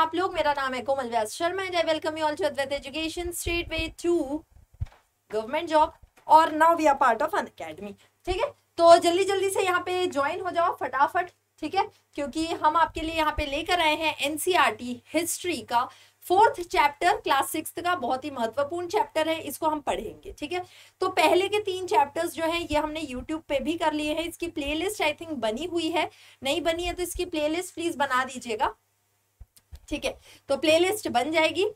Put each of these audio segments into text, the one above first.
आप लोग, मेरा नाम है Komal Vyas Sharma and I welcome you all to Advait education straight way to government job और now we are part of an academy ठीक है? तो जल्दी जल्दी से यहाँ पे ज्वाइन हो जाओ, फटाफट, ठीक है? क्योंकि हम आपके लिए यहाँ पे लेकर आए हैं एनसीईआरटी हिस्ट्री e का फोर्थ चैप्टर क्लास सिक्स का, बहुत ही महत्वपूर्ण चैप्टर है, इसको हम पढ़ेंगे, ठीक है? तो पहले के तीन चैप्टर्स जो है, ये हमने यूट्यूब पे भी कर लिए हैं, इसकी प्लेलिस्ट आई थिंक बनी हुई है, नहीं बनी है तो इसकी प्लेलिस्ट प्लीज़ बना दीजिएगा। ठीक है? तो प्लेलिस्ट बन जाएगी।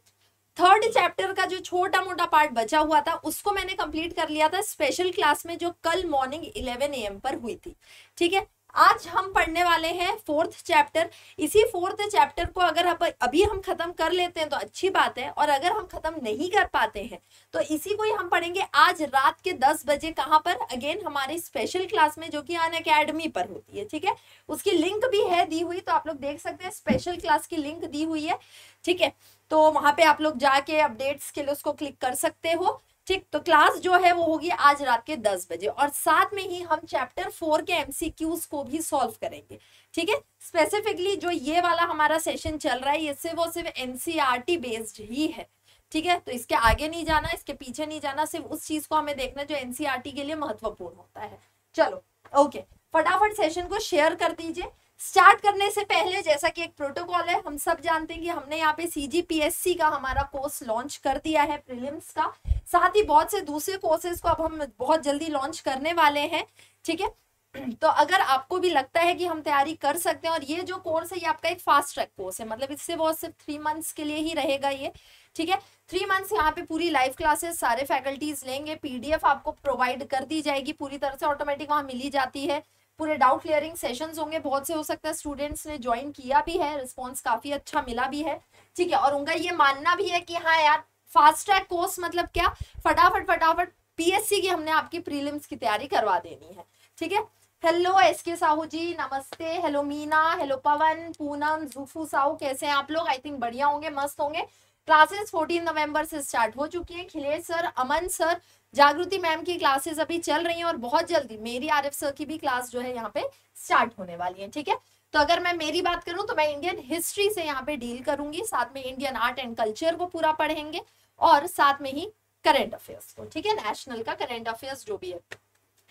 थर्ड चैप्टर का जो छोटा मोटा पार्ट बचा हुआ था, उसको मैंने कंप्लीट कर लिया था। स्पेशल क्लास में जो कल मॉर्निंग 11 एम पर हुई थी। ठीक है? आज हम पढ़ने वाले हैं फोर्थ चैप्टर। इसी फोर्थ चैप्टर को अगर अभी हम खत्म कर लेते हैं तो अच्छी बात है, और अगर हम खत्म नहीं कर पाते हैं तो इसी को ही हम पढ़ेंगे आज रात के दस बजे। कहाँ पर? अगेन हमारी स्पेशल क्लास में, जो कि अन अकेडमी पर होती है, ठीक है? उसकी लिंक भी है दी हुई तो आप लोग देख सकते हैं स्पेशल क्लास की लिंक दी हुई है, ठीक है? तो वहाँ पे आप लोग जाके अपडेट्स के लिए उसको क्लिक कर सकते हो। ठीक तो क्लास जो है वो होगी आज रात के दस बजे और साथ में ही हम चैप्टर फोर के एमसीक्यूज को भी सॉल्व करेंगे। ठीक है? स्पेसिफिकली जो ये वाला हमारा सेशन चल रहा है, ये सिर्फ़ वो सिर्फ़ एनसीआरटी बेस्ड ही है। ठीक है? तो इसके आगे नहीं जाना, इसके पीछे नहीं जाना, सिर्फ़ उस चीज़ को हमें देखना जो एनसीआरटी के लिए महत्वपूर्ण होता है। चलो, ओके, फटाफट सेशन को शेयर कर दीजिए। स्टार्ट करने से पहले, जैसा कि एक प्रोटोकॉल है, हम सब जानते हैं कि हमने यहाँ पे सीजीपीएससी का हमारा कोर्स लॉन्च कर दिया है, प्रीलिम्स का। साथ ही बहुत से दूसरे कोर्सेज को अब हम बहुत जल्दी लॉन्च करने वाले हैं, ठीक है? तो अगर आपको भी लगता है कि हम तैयारी कर सकते हैं, और ये जो कोर्स है, ये आपका एक फास्ट ट्रैक कोर्स है मतलब इससे बहुत सिर्फ़ थ्री मंथ्स के लिए ही रहेगा ये, ठीक है? थ्री मंथ्स यहाँ पे पूरी लाइव क्लासेस सारे फैकल्टीज लेंगे पीडीएफ आपको प्रोवाइड कर दी जाएगी पूरी तरह से ऑटोमेटिक वहाँ मिली जाती है। पूरे डाउट क्लियरिंग सेशंस होंगे, बहुत से हो सकता है स्टूडेंट्स ने ज्वाइन किया भी है रिस्पॉन्स काफ़ी अच्छा मिला भी है। ठीक है, और उनका ये मानना भी है कि हाँ यार फास्ट ट्रैक कोर्स मतलब क्या? फटाफट फटाफट पीएससी की हमने आपकी प्रीलिम्स की तैयारी करवा देनी है। ठीक है? हेलो एस के साहू जी, नमस्ते। हेलो मीना हेलो पवन पूनम जूफू साहू, कैसे हैं आप लोग? आई थिंक बढ़िया होंगे, मस्त होंगे। क्लासेस 14 नवंबर से स्टार्ट हो चुकी हैं। Khilesh sir Aman sir Jagriti ma'am की क्लासेस अभी चल रही हैं और बहुत जल्दी मेरी आर सर की भी क्लास जो है यहाँ पे स्टार्ट होने वाली है, ठीक है? तो अगर मैं मेरी बात करूँ तो मैं इंडियन हिस्ट्री से यहाँ पे डील करूँगी, साथ में इंडियन आर्ट एंड कल्चर को पूरा पढ़ेंगे और साथ में ही करेंट अफेयर्स को, ठीक है? नेशनल का करेंट अफेयर्स जो भी है।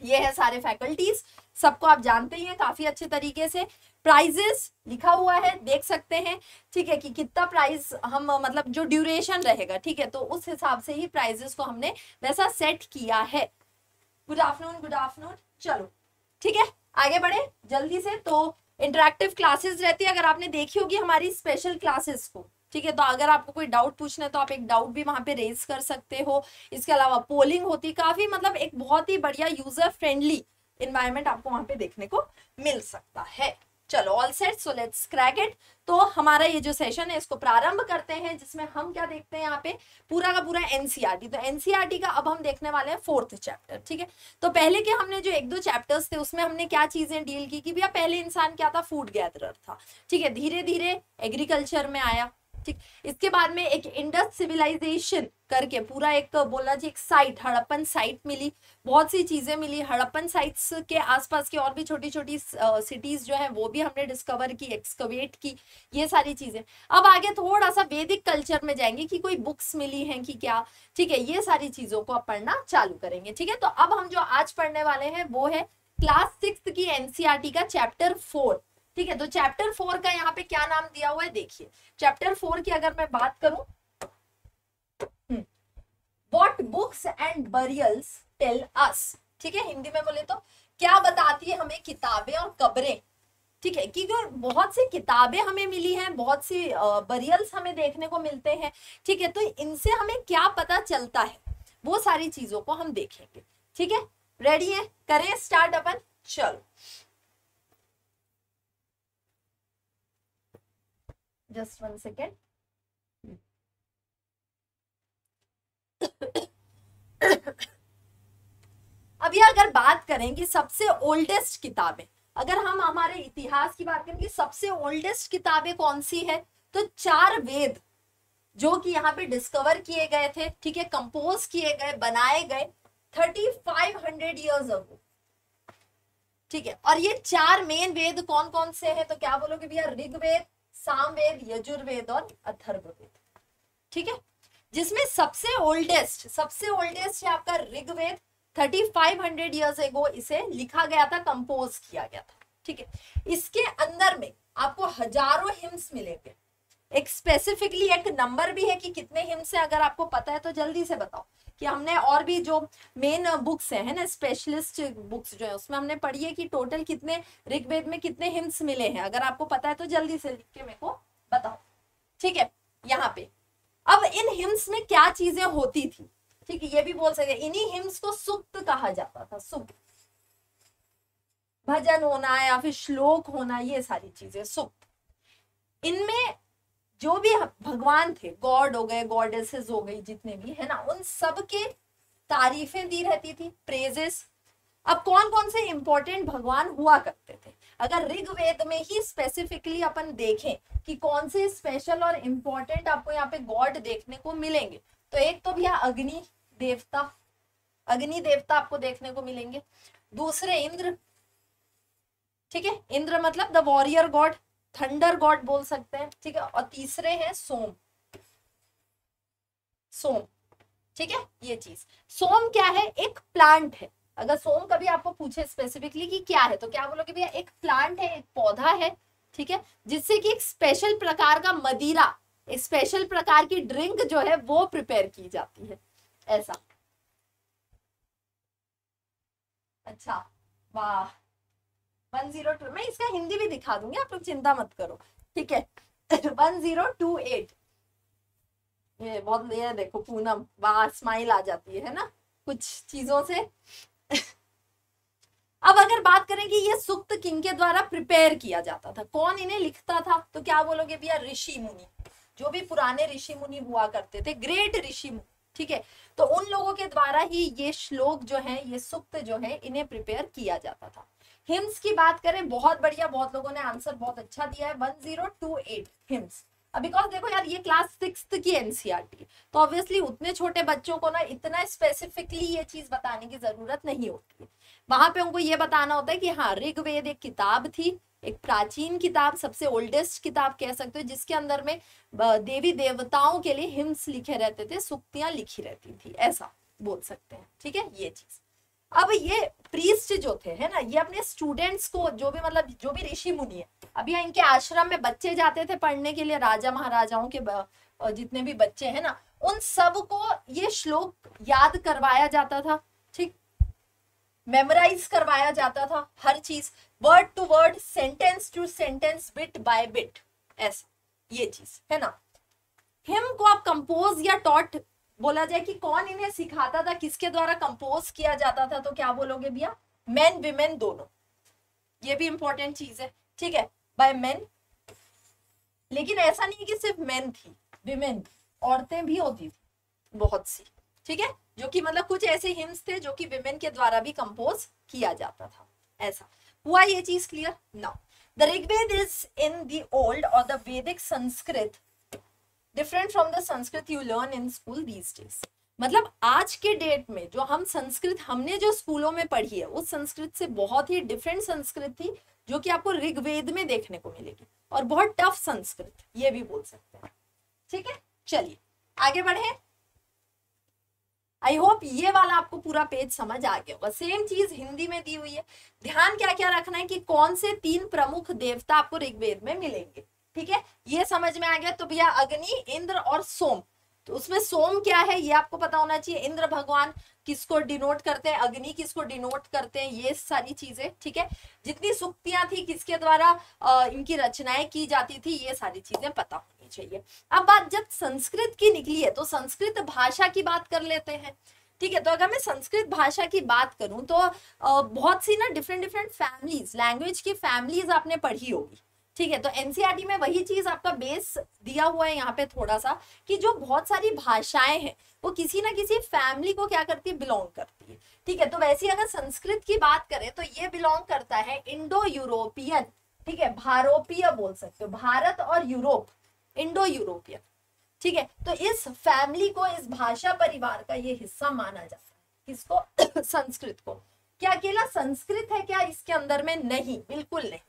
ये है सारे फैकल्टीज सबको आप जानते ही हैं काफ़ी अच्छे तरीके से। प्राइजेस लिखा हुआ है, देख सकते हैं, ठीक है कि कितना प्राइस हम मतलब जो ड्यूरेशन रहेगा, ठीक है तो उस हिसाब से ही प्राइजेस को हमने वैसा सेट किया है। गुड आफ्टरनून गुड आफ्टरनून चलो, ठीक है, आगे बढ़े जल्दी से तो इंटरेक्टिव क्लासेस रहती है, अगर आपने देखी होगी हमारी स्पेशल क्लासेस को। ठीक है तो अगर आपको कोई डाउट पूछना है तो आप एक डाउट भी वहाँ पे रेज कर सकते हो। इसके अलावा पोलिंग होती, काफ़ी मतलब एक बहुत ही बढ़िया यूज़र फ्रेंडली इन्वायरमेंट आपको वहाँ पे देखने को मिल सकता है। चलो all set so let's crack it तो हमारा ये जो सेशन है, इसको प्रारंभ करते हैं, जिसमें हम क्या देखते हैं यहाँ पे? पूरा का पूरा एनसीआरटी तो एनसीआरटी का अब हम देखने वाले हैं फोर्थ चैप्टर ठीक है? तो पहले के हमने जो एक दो चैप्टर्स थे, उसमें हमने क्या चीज़ें डील की कि भैया, पहले इंसान क्या था? फ़ूड गैदरर था, ठीक है? धीरे धीरे एग्रीकल्चर में आया ठीक, इसके बाद में एक इंडस सिविलाइजेशन करके पूरा एक बोलना चाहिए, एक साइट हड़प्पन साइट मिली, बहुत सी चीज़ें मिली, हड़प्पन साइट्स के आसपास की और भी छोटी छोटी सिटीज़ जो है, वो भी हमने डिस्कवर की एक्सकवेट की, ये सारी चीज़ें। अब आगे थोड़ा सा वैदिक कल्चर में जाएँगे कि कोई बुक्स मिली हैं कि क्या, ठीक है, ये सारी चीज़ों को अब पढ़ना चालू करेंगे, ठीक है? तो अब हम जो आज पढ़ने वाले हैं, वो है क्लास सिक्स की एनसीआरटी का चैप्टर फोर ठीक है तो चैप्टर फोर का यहाँ पे क्या नाम दिया हुआ है, देखिए। चैप्टर फोर की अगर मैं बात करूँ what books and burials tell us ठीक है, हिंदी में बोले तो क्या बताती है हमें किताबें और कब्रें? ठीक है, क्योंकि बहुत सी किताबें हमें मिली हैं, बहुत सी बरियल्स हमें देखने को मिलते हैं। ठीक है तो इनसे हमें क्या पता चलता है? वो सारी चीज़ों को हम देखेंगे। ठीक है रेडी है? करें स्टार्ट अपन? चलो। Just one second. अभी अगर बात करें कि सबसे ओल्डेस्ट किताबें, अगर हम हमारे इतिहास की बात करें कि सबसे ओल्डेस्ट किताबें कौन सी है तो चार वेद जो कि यहाँ पे डिस्कवर किए गए थे, ठीक है कंपोज किए गए, बनाए गए thirty five hundred years ago ठीक है, और ये चार मेन वेद कौन कौन से हैं तो क्या बोलोगे भैया? ऋग्वेद सामवेद यजुर्वेद और अथर्ववेद। ठीक है? जिसमें सबसे ओल्डेस्ट सबसे ओल्डेस्ट है आपका ऋग्वेद। 3500 इयर्स एगो इसे लिखा गया था कंपोज किया गया था। ठीक है? इसके अंदर में आपको हज़ारों हिम्स मिलेंगे। एक स्पेसिफिकली एक नंबर भी है कि कितने हिम्स है, अगर आपको पता है तो जल्दी से बताओ। कि हमने और भी जो मेन बुक्स है, है ना स्पेशलिस्ट बुक्स जो है उसमें हमने पढ़ी है कि टोटल कितने ऋग्वेद में कितने हिम्स मिले हैं। अगर आपको पता है तो जल्दी से लिख के मेरे को बताओ। ठीक है यहाँ पे। अब इन हिम्स में क्या चीज़ें होती थी? ठीक है ये भी बोल सकते इन्हीं हिम्स को सुक्त कहा जाता था सुक्त भजन होना या फिर श्लोक होना ये सारी चीज़ें सुक्त इनमें जो भी भगवान थे गॉड हो गए गॉडेसेस हो गई, जितने भी, है ना, उन सब के तारीफें दी रहती थी प्रेजेस अब कौन कौन से इंपॉर्टेंट भगवान हुआ करते थे? अगर ऋग्वेद में ही स्पेसिफिकली अपन देखें कि कौन से स्पेशल और इम्पोर्टेंट आपको यहाँ पे गॉड देखने को मिलेंगे तो एक तो भैया अग्नि देवता। अग्नि देवता आपको देखने को मिलेंगे। दूसरे इंद्र। ठीक है? इंद्र मतलब the warrior god thunder god बोल सकते हैं, ठीक है? और तीसरे हैं सोम। सोम, ठीक है? ये चीज़। सोम क्या है? एक प्लांट है। अगर सोम कभी आपको पूछे स्पेसिफिकली कि क्या है तो क्या बोलोगे भैया? एक प्लांट है, एक पौधा है, ठीक है? जिससे कि एक स्पेशल प्रकार का मदिरा, एक स्पेशल प्रकार की ड्रिंक जो है, वो प्रिपेयर की जाती है। ऐसा। अच्छा वाह। वन ज़ीरो टू मैं इसका हिंदी भी दिखा दूँगी, आप लोग चिंता मत करो, ठीक है? वन ज़ीरो टू एट ये बहुत, ये देखो, पूनम, वाह स्माइल आ जाती है ना? कुछ चीज़ों से। अब अगर बात करें कि ये सुक्त किंग के द्वारा प्रिपेयर किया जाता था, कौन इन्हें लिखता था? तो क्या बोलोगे भैया? ऋषि मुनि। जो भी पुराने ऋषि मुनि हुआ करते थे ग्रेट ऋषि मुनि, ठीक है? तो उन लोगों के द्वारा ही ये श्लोक जो है, ये सुक्त जो है, इन्हें प्रिपेयर किया जाता था। हिम्स की बात करें, बहुत बढ़िया, बहुत लोगों ने आंसर बहुत अच्छा दिया है, one zero two eight hymns. Because देखो यार, ये क्लास सिक्स की एनसीआरटी तो ऑब्वियसली उतने छोटे बच्चों को ना इतना स्पेसिफिकली ये चीज़ बताने की ज़रूरत नहीं होती वहाँ पे उनको ये बताना होता है कि हाँ ऋग्वेद एक किताब थी, एक प्राचीन किताब, सबसे ओल्डेस्ट किताब कह सकते हो, जिसके अंदर में देवी देवताओं के लिए हिम्स लिखे रहते थे, सुक्तियाँ लिखी रहती थी, ऐसा बोल सकते हैं, ठीक है? ये चीज़। अब ये प्रीस्ट जो थे, है ना, ये अपने स्टूडेंट्स को जो भी मतलब जो भी ऋषि मुनि है, अभी इनके आश्रम में बच्चे जाते थे पढ़ने के लिए, राजा महाराजाओं के जितने भी बच्चे हैं ना, उन सबको ये श्लोक याद करवाया जाता था, ठीक? मेमोराइज करवाया जाता था हर चीज़ word to word sentence to sentence bit by bit ऐसा, ये चीज़, है ना? हिम को आप कंपोज या टॉट बोला जाए कि कौन इन्हें सिखाता था, किसके द्वारा कंपोज किया जाता था तो क्या बोलोगे भैया? मेन विमेन दोनों। ये भी इंपॉर्टेंट चीज़ है। ठीक है? बाय मेन लेकिन ऐसा नहीं कि सिर्फ़ मेन थी विमेन औरतें भी होती थी, बहुत सी। ठीक है? जो कि मतलब कुछ ऐसे हिम्स थे जो कि विमेन के द्वारा भी कंपोज किया जाता था। ऐसा। हुआ ये चीज़ clear now the Rigveda is in the old और the Vedic Sanskrit different from the Sanskrit you learn in school these days मतलब आज के डेट में जो हम संस्कृत हमने जो स्कूलों में पढ़ी है, उस संस्कृत से बहुत ही डिफरेंट संस्कृत थी, जो कि आपको ऋग्वेद में देखने को मिलेगी। और बहुत टफ संस्कृत, ये भी बोल सकते हैं। ठीक है? चलिए, आगे बढ़े। आई होप ये वाला आपको पूरा पेज समझ आ गया होगा। सेम चीज़ हिंदी में दी हुई है। ध्यान क्या क्या रखना है कि कौन से तीन प्रमुख देवता आपको ऋग्वेद में मिलेंगे? ठीक है? ये समझ में आ गया तो भैया अग्नि इंद्र और सोम। तो उसमें सोम क्या है ये आपको पता होना चाहिए। इंद्र भगवान किसको डिनोट करते हैं? अग्नि किसको डिनोट करते हैं? ये सारी चीज़ें ठीक है? जितनी सुक्तियाँ थी किसके द्वारा आ, इनकी रचनाएँ की जाती थी ये सारी चीज़ें पता होनी चाहिए। अब बात जब संस्कृत की निकली है तो संस्कृत भाषा की बात कर लेते हैं। ठीक है? तो अगर मैं संस्कृत भाषा की बात करूँ तो बहुत सी ना डिफरेंट डिफरेंट फैमिलीज़ लैंग्वेज की फैमिलीज़ आपने पढ़ी होगी। ठीक है तो एनसीआरटी में वही चीज़ आपका बेस दिया हुआ है यहाँ पे थोड़ा सा कि जो बहुत सारी भाषाएँ हैं, वो किसी ना किसी फैमिली को क्या करती है बिलोंग करती है। ठीक है तो वैसे अगर संस्कृत की बात करें तो ये बिलोंग करता है इंडो यूरोपियन ठीक है भारोपीय बोल सकते हो, भारत और यूरोप इंडो यूरोपियन ठीक है तो इस फैमिली को, इस भाषा परिवार का ये हिस्सा माना जाता है, किसको? संस्कृत को। क्या अकेला संस्कृत है क्या इसके अंदर में? नहीं, बिल्कुल नहीं।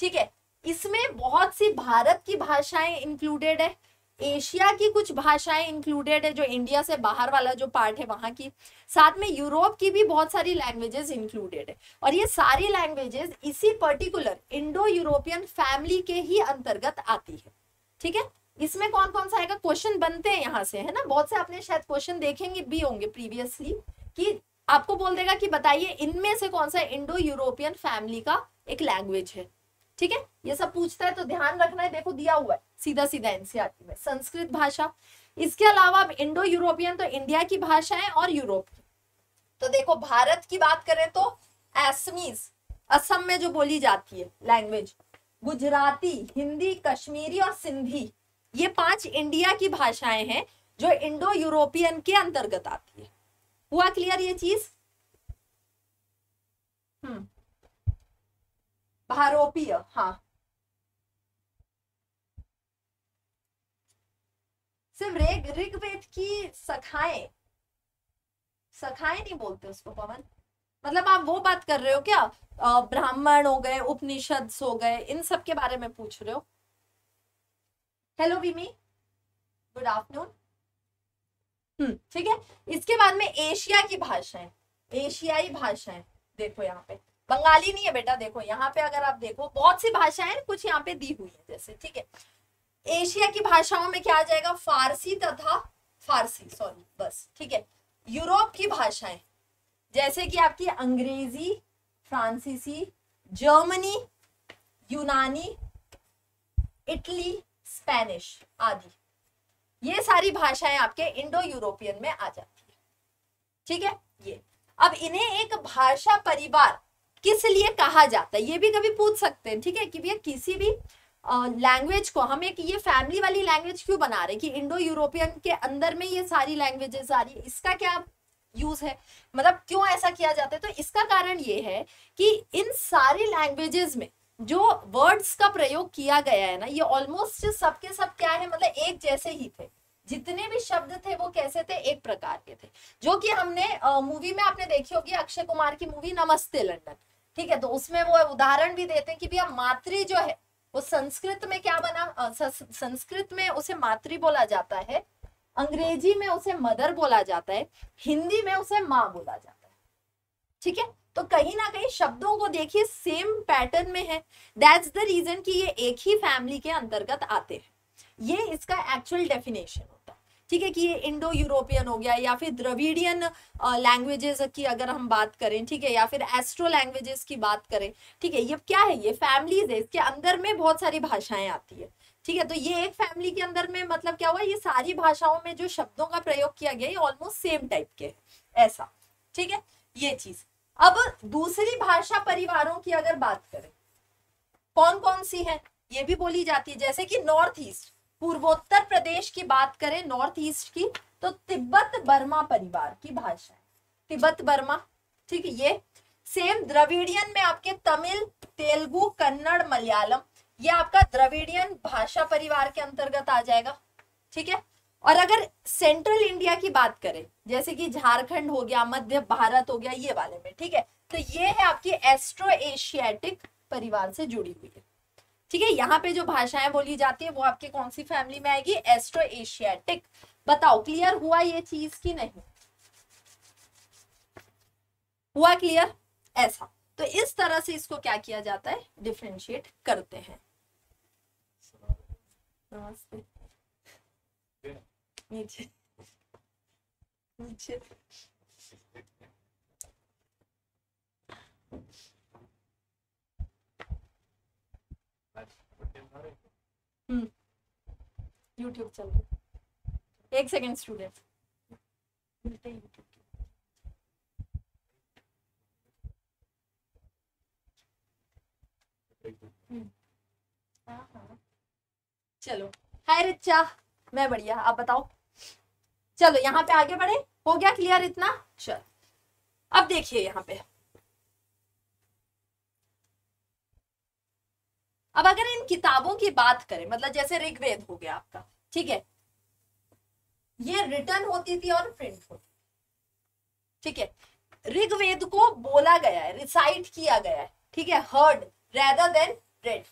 ठीक है इसमें बहुत सी भारत की भाषाएँ इंक्लूडेड है, एशिया की कुछ भाषाएँ इंक्लूडेड है, जो इंडिया से बाहर वाला जो पार्ट है वहाँ की। साथ में यूरोप की भी बहुत सारी लैंग्वेजेस इंक्लूडेड है। और ये सारी लैंग्वेजेस इसी पर्टिकुलर इंडो यूरोपियन फैमिली के ही अंतर्गत आती है। ठीक है? इसमें कौन कौन सा आएगा? क्वेश्चन बनते हैं यहाँ से, है ना? बहुत से आपने शायद क्वेश्चन देखेंगे भी होंगे प्रीवियसली कि आपको बोल देगा कि बताइए, इनमें से कौन सा इंडो यूरोपियन फैमिली का एक लैंग्वेज है? ठीक है? ये सब पूछता है तो ध्यान रखना है, देखो दिया हुआ है सीधा सीधा एनसीआरटी में, संस्कृत भाषा। इसके अलावा अब इंडो यूरोपियन तो इंडिया की भाषा है और यूरोप की। तो देखो, भारत की बात करें तो एसमीज, असम में जो बोली जाती है लैंग्वेज गुजराती, हिंदी, कश्मीरी और सिंधी, ये पाँच इंडिया की भाषाएँ हैं जो इंडो यूरोपियन के अंतर्गत आती है। हुआ क्लियर ये चीज़? हम्म। भारोपीय हाँ सिर्फ़ ऋग, ऋग्वेद की सखाएँ। सखाएँ नहीं बोलते उसको पवन। मतलब आप वो बात कर रहे हो क्या? ब्राह्मण हो गए उपनिषद हो गए, इन सब के बारे में पूछ रहे हो। हेलो बीमी गुड आफ्टरनून हम्म ठीक है। इसके बाद में एशिया की भाषाएँ, एशियाई भाषाएँ देखो यहाँ पे। बंगाली नहीं है बेटा, देखो, यहाँ पे अगर आप देखो, बहुत सी भाषाएँ कुछ यहाँ पे दी हुई है, जैसे, ठीक है। एशिया की भाषाओं में क्या आ जाएगा? फारसी तथा फारसी सॉरी बस, ठीक है। यूरोप की भाषाएँ, जैसे कि आपकी अंग्रेज़ी, फ्रांसीसी, जर्मनी, यूनानी, इटली, स्पेनिश आदि। ये सारी भाषाएँ आपके इंडो यूरोपियन में आ जाती है, ठीक है। ये, अब इन्हें एक भाषा परिवार किस लिए कहा जाता है? ये भी कभी पूछ सकते हैं, ठीक है? कि भैया किसी भी लैंग्वेज को हम एक ये फैमिली वाली लैंग्वेज क्यों बना रहे हैं कि इंडो यूरोपियन के अंदर में ये सारी लैंग्वेजेस आ रही है? इसका क्या यूज़ है? मतलब क्यों ऐसा किया जाता है? तो इसका कारण ये है कि इन सारी लैंग्वेजेस में जो वर्ड्स का प्रयोग किया गया है ना, ये ऑलमोस्ट सबके सब क्या है? मतलब एक जैसे ही थे। जितने भी शब्द थे वो कैसे थे? एक प्रकार के थे। जो कि हमने मूवी में आपने देखी होगी अक्षय कुमार की मूवी नमस्ते लंदन। ठीक है तो उसमें वो उदाहरण भी देते हैं कि भैया मातृ जो है, वो संस्कृत में क्या बना संस्कृत में उसे मातृ बोला जाता है, अंग्रेज़ी में उसे मदर बोला जाता है, हिंदी में उसे माँ बोला जाता है। ठीक है तो कहीं ना कहीं शब्दों को देखिए सेम पैटर्न में है दैट्स द रीजन कि ये एक ही फैमिली के अंतर्गत आते हैं। ये इसका एक्चुअल डेफिनेशन होता है। ठीक है कि ये इंडो यूरोपियन हो गया या फिर द्रविडियन लैंग्वेजेस की अगर हम बात करें, ठीक है, या फिर एस्ट्रो लैंग्वेजेस की बात करें, ठीक है, ये क्या है, ये फैमिलीज़ है, इसके अंदर में बहुत सारी भाषाएँ आती है, ठीक है तो ये एक फैमिली के अंदर में मतलब क्या हुआ, ये सारी भाषाओं में जो शब्दों का प्रयोग किया गया, ये ऑलमोस्ट सेम टाइप के ऐसा, ठीक है, ये चीज़। अब दूसरी भाषा परिवारों की अगर बात करें कौन कौन सी है, ये भी बोली जाती है, जैसे कि नॉर्थ ईस्ट पूर्वोत्तर प्रदेश की बात करें नॉर्थ ईस्ट की तो तिब्बत बर्मा परिवार की भाषा है। तिब्बत बर्मा, ठीक है, ये सेम द्रविडियन में आपके तमिल, तेलुगु, कन्नड़, मलयालम, ये आपका द्रविडियन भाषा परिवार के अंतर्गत आ जाएगा, ठीक है? और अगर सेंट्रल इंडिया की बात करें, जैसे कि झारखंड हो गया, मध्य भारत हो गया, ये वाले में, ठीक है? तो ये है आपकी एस्ट्रो एशियाटिक परिवार से जुड़ी हुई है। ठीक है, यहाँ पे जो भाषाएँ बोली जाती है, वो आपके कौन सी फैमिली में आएगी? एस्ट्रो एशियाटिक बताओ क्लियर हुआ ये चीज़ की नहीं? हुआ क्लियर ऐसा। तो इस तरह से इसको क्या किया जाता है? डिफ्रेंशिएट करते हैं। नमस्ते। नीचे। नीचे हम्म यूट्यूब चल रहा एक सेकेंड स्टूडेंट मिलते यूट्यूब हम्म। हाँ, हाँ। चलो। हाय रिचा मैं बढ़िया आप बताओ। चलो यहाँ पे आगे बढ़े। हो गया क्लियर इतना? चल। अब देखिए यहाँ पे। अब अगर इन किताबों की बात करें मतलब जैसे ऋग्वेद हो गया आपका, ठीक है? ये रिटर्न होती थी और प्रिंट होती ठीक है? ऋग्वेद को बोला गया है रिसाइट किया गया है, ठीक है? हर्ड रेदर देन रेड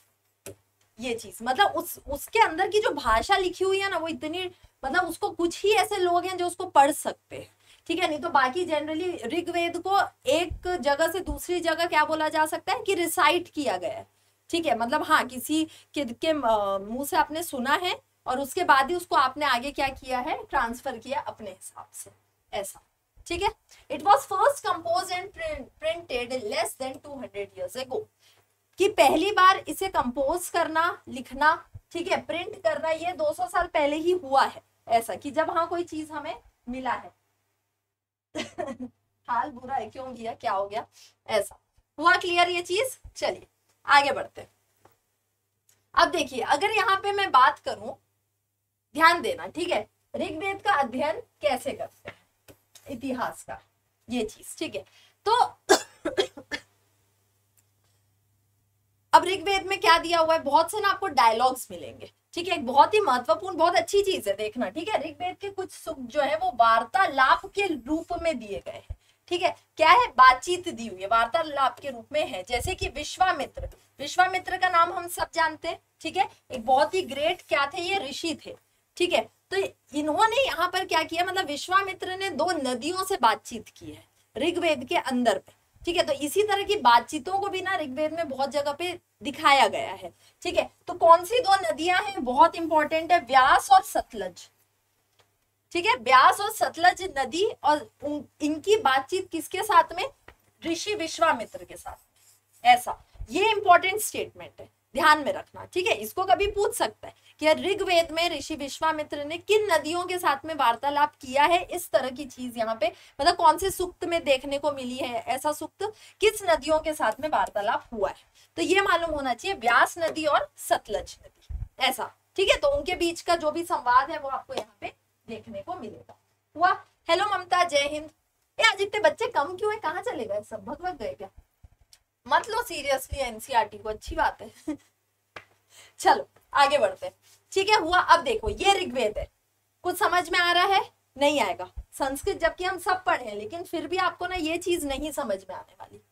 ये चीज़ मतलब उस, उसके अंदर की जो भाषा लिखी हुई है ना, वो इतनी मतलब उसको कुछ ही ऐसे लोग हैं जो उसको पढ़ सकते हैं। ठीक है? नहीं तो बाकी जनरली ऋग्वेद को एक जगह से दूसरी जगह क्या बोला जा सकता है कि रिसाइट किया गया है। ठीक है मतलब हाँ किसी के, के मुँह से आपने सुना है और उसके बाद ही उसको आपने आगे क्या किया है? ट्रांसफ़र किया अपने हिसाब से ऐसा। ठीक है? It was first compose and printed less than two hundred years ago कि पहली बार इसे कंपोज करना लिखना ठीक है प्रिंट करना ये 200 साल पहले ही हुआ है ऐसा कि जब हाँ कोई चीज़ हमें मिला है। हाल बुरा है क्यों किया क्या हो गया ऐसा। हुआ क्लियर ये चीज़? चलिए। आगे बढ़ते अब देखिए, अगर यहाँ पे मैं बात करूँ, ध्यान देना, ठीक है? ऋग्वेद का अध्ययन कैसे करते हैं? इतिहास का, ये चीज़, ठीक है? तो अब ऋग्वेद में क्या दिया हुआ है? बहुत से ना आपको डायलॉग्स मिलेंगे, ठीक है? एक बहुत ही महत्वपूर्ण, बहुत अच्छी चीज़ है देखना, ठीक है? ऋग्वेद के कुछ सुख जो है, वो वार्तालाप के रूप में दिए गए हैं। ठीक है? क्या है? बातचीत दी हुई है, वार्तालाप के रूप में है। जैसे कि विश्वामित्र। विश्वामित्र का नाम हम सब जानते हैं, ठीक है? एक बहुत ही ग्रेट क्या थे? ये ऋषि थे, ठीक है? तो इन्होंने यहाँ पर क्या किया? मतलब विश्वामित्र ने दो नदियों से बातचीत की है, ऋग्वेद के अंदर ठीक है? तो इसी तरह की बातचीतों को भी ना ऋग्वेद में बहुत जगह पे दिखाया गया है, ठीक है? तो कौन सी दो नदियाँ हैं? बहुत इंपॉर्टेंट है, व्यास और सतलज। ठीक है? ब्यास और सतलज नदी और इनकी बातचीत किसके साथ में? ऋषि विश्वामित्र के साथ। ऐसा। ये इंपॉर्टेंट स्टेटमेंट है। ध्यान में रखना, ठीक है? इसको कभी पूछ सकता है कि ऋग्वेद में ऋषि विश्वामित्र ने किन नदियों के साथ में वार्तालाप किया है? इस तरह की चीज़ यहाँ पे मतलब कौन से सुक्त में देखने को मिली है? ऐसा सुक्त किस नदियों के साथ में वार्तालाप हुआ है? तो ये मालूम होना चाहिए व्यास नदी और सतलज नदी। ऐसा, ठीक है? तो उनके बीच का जो भी संवाद है वो आपको यहाँ पे देखने को मिलेगा। हुआ, हेलो ममता, जय हिंद। ये आज इतने बच्चे कम क्यों है? कहाँ चले गए? सब भगवत गए क्या? मत लो सीरियसली एनसीआरटी को। अच्छी बात है। चलो, आगे बढ़ते ठीक है, हुआ, अब देखो, ये ऋग्वेद है। कुछ समझ में आ रहा है? नहीं आएगा। संस्कृत, जबकि हम सब पढ़े हैं, लेकिन फिर भी आपको ना ये चीज़ नहीं समझ में आने वाली।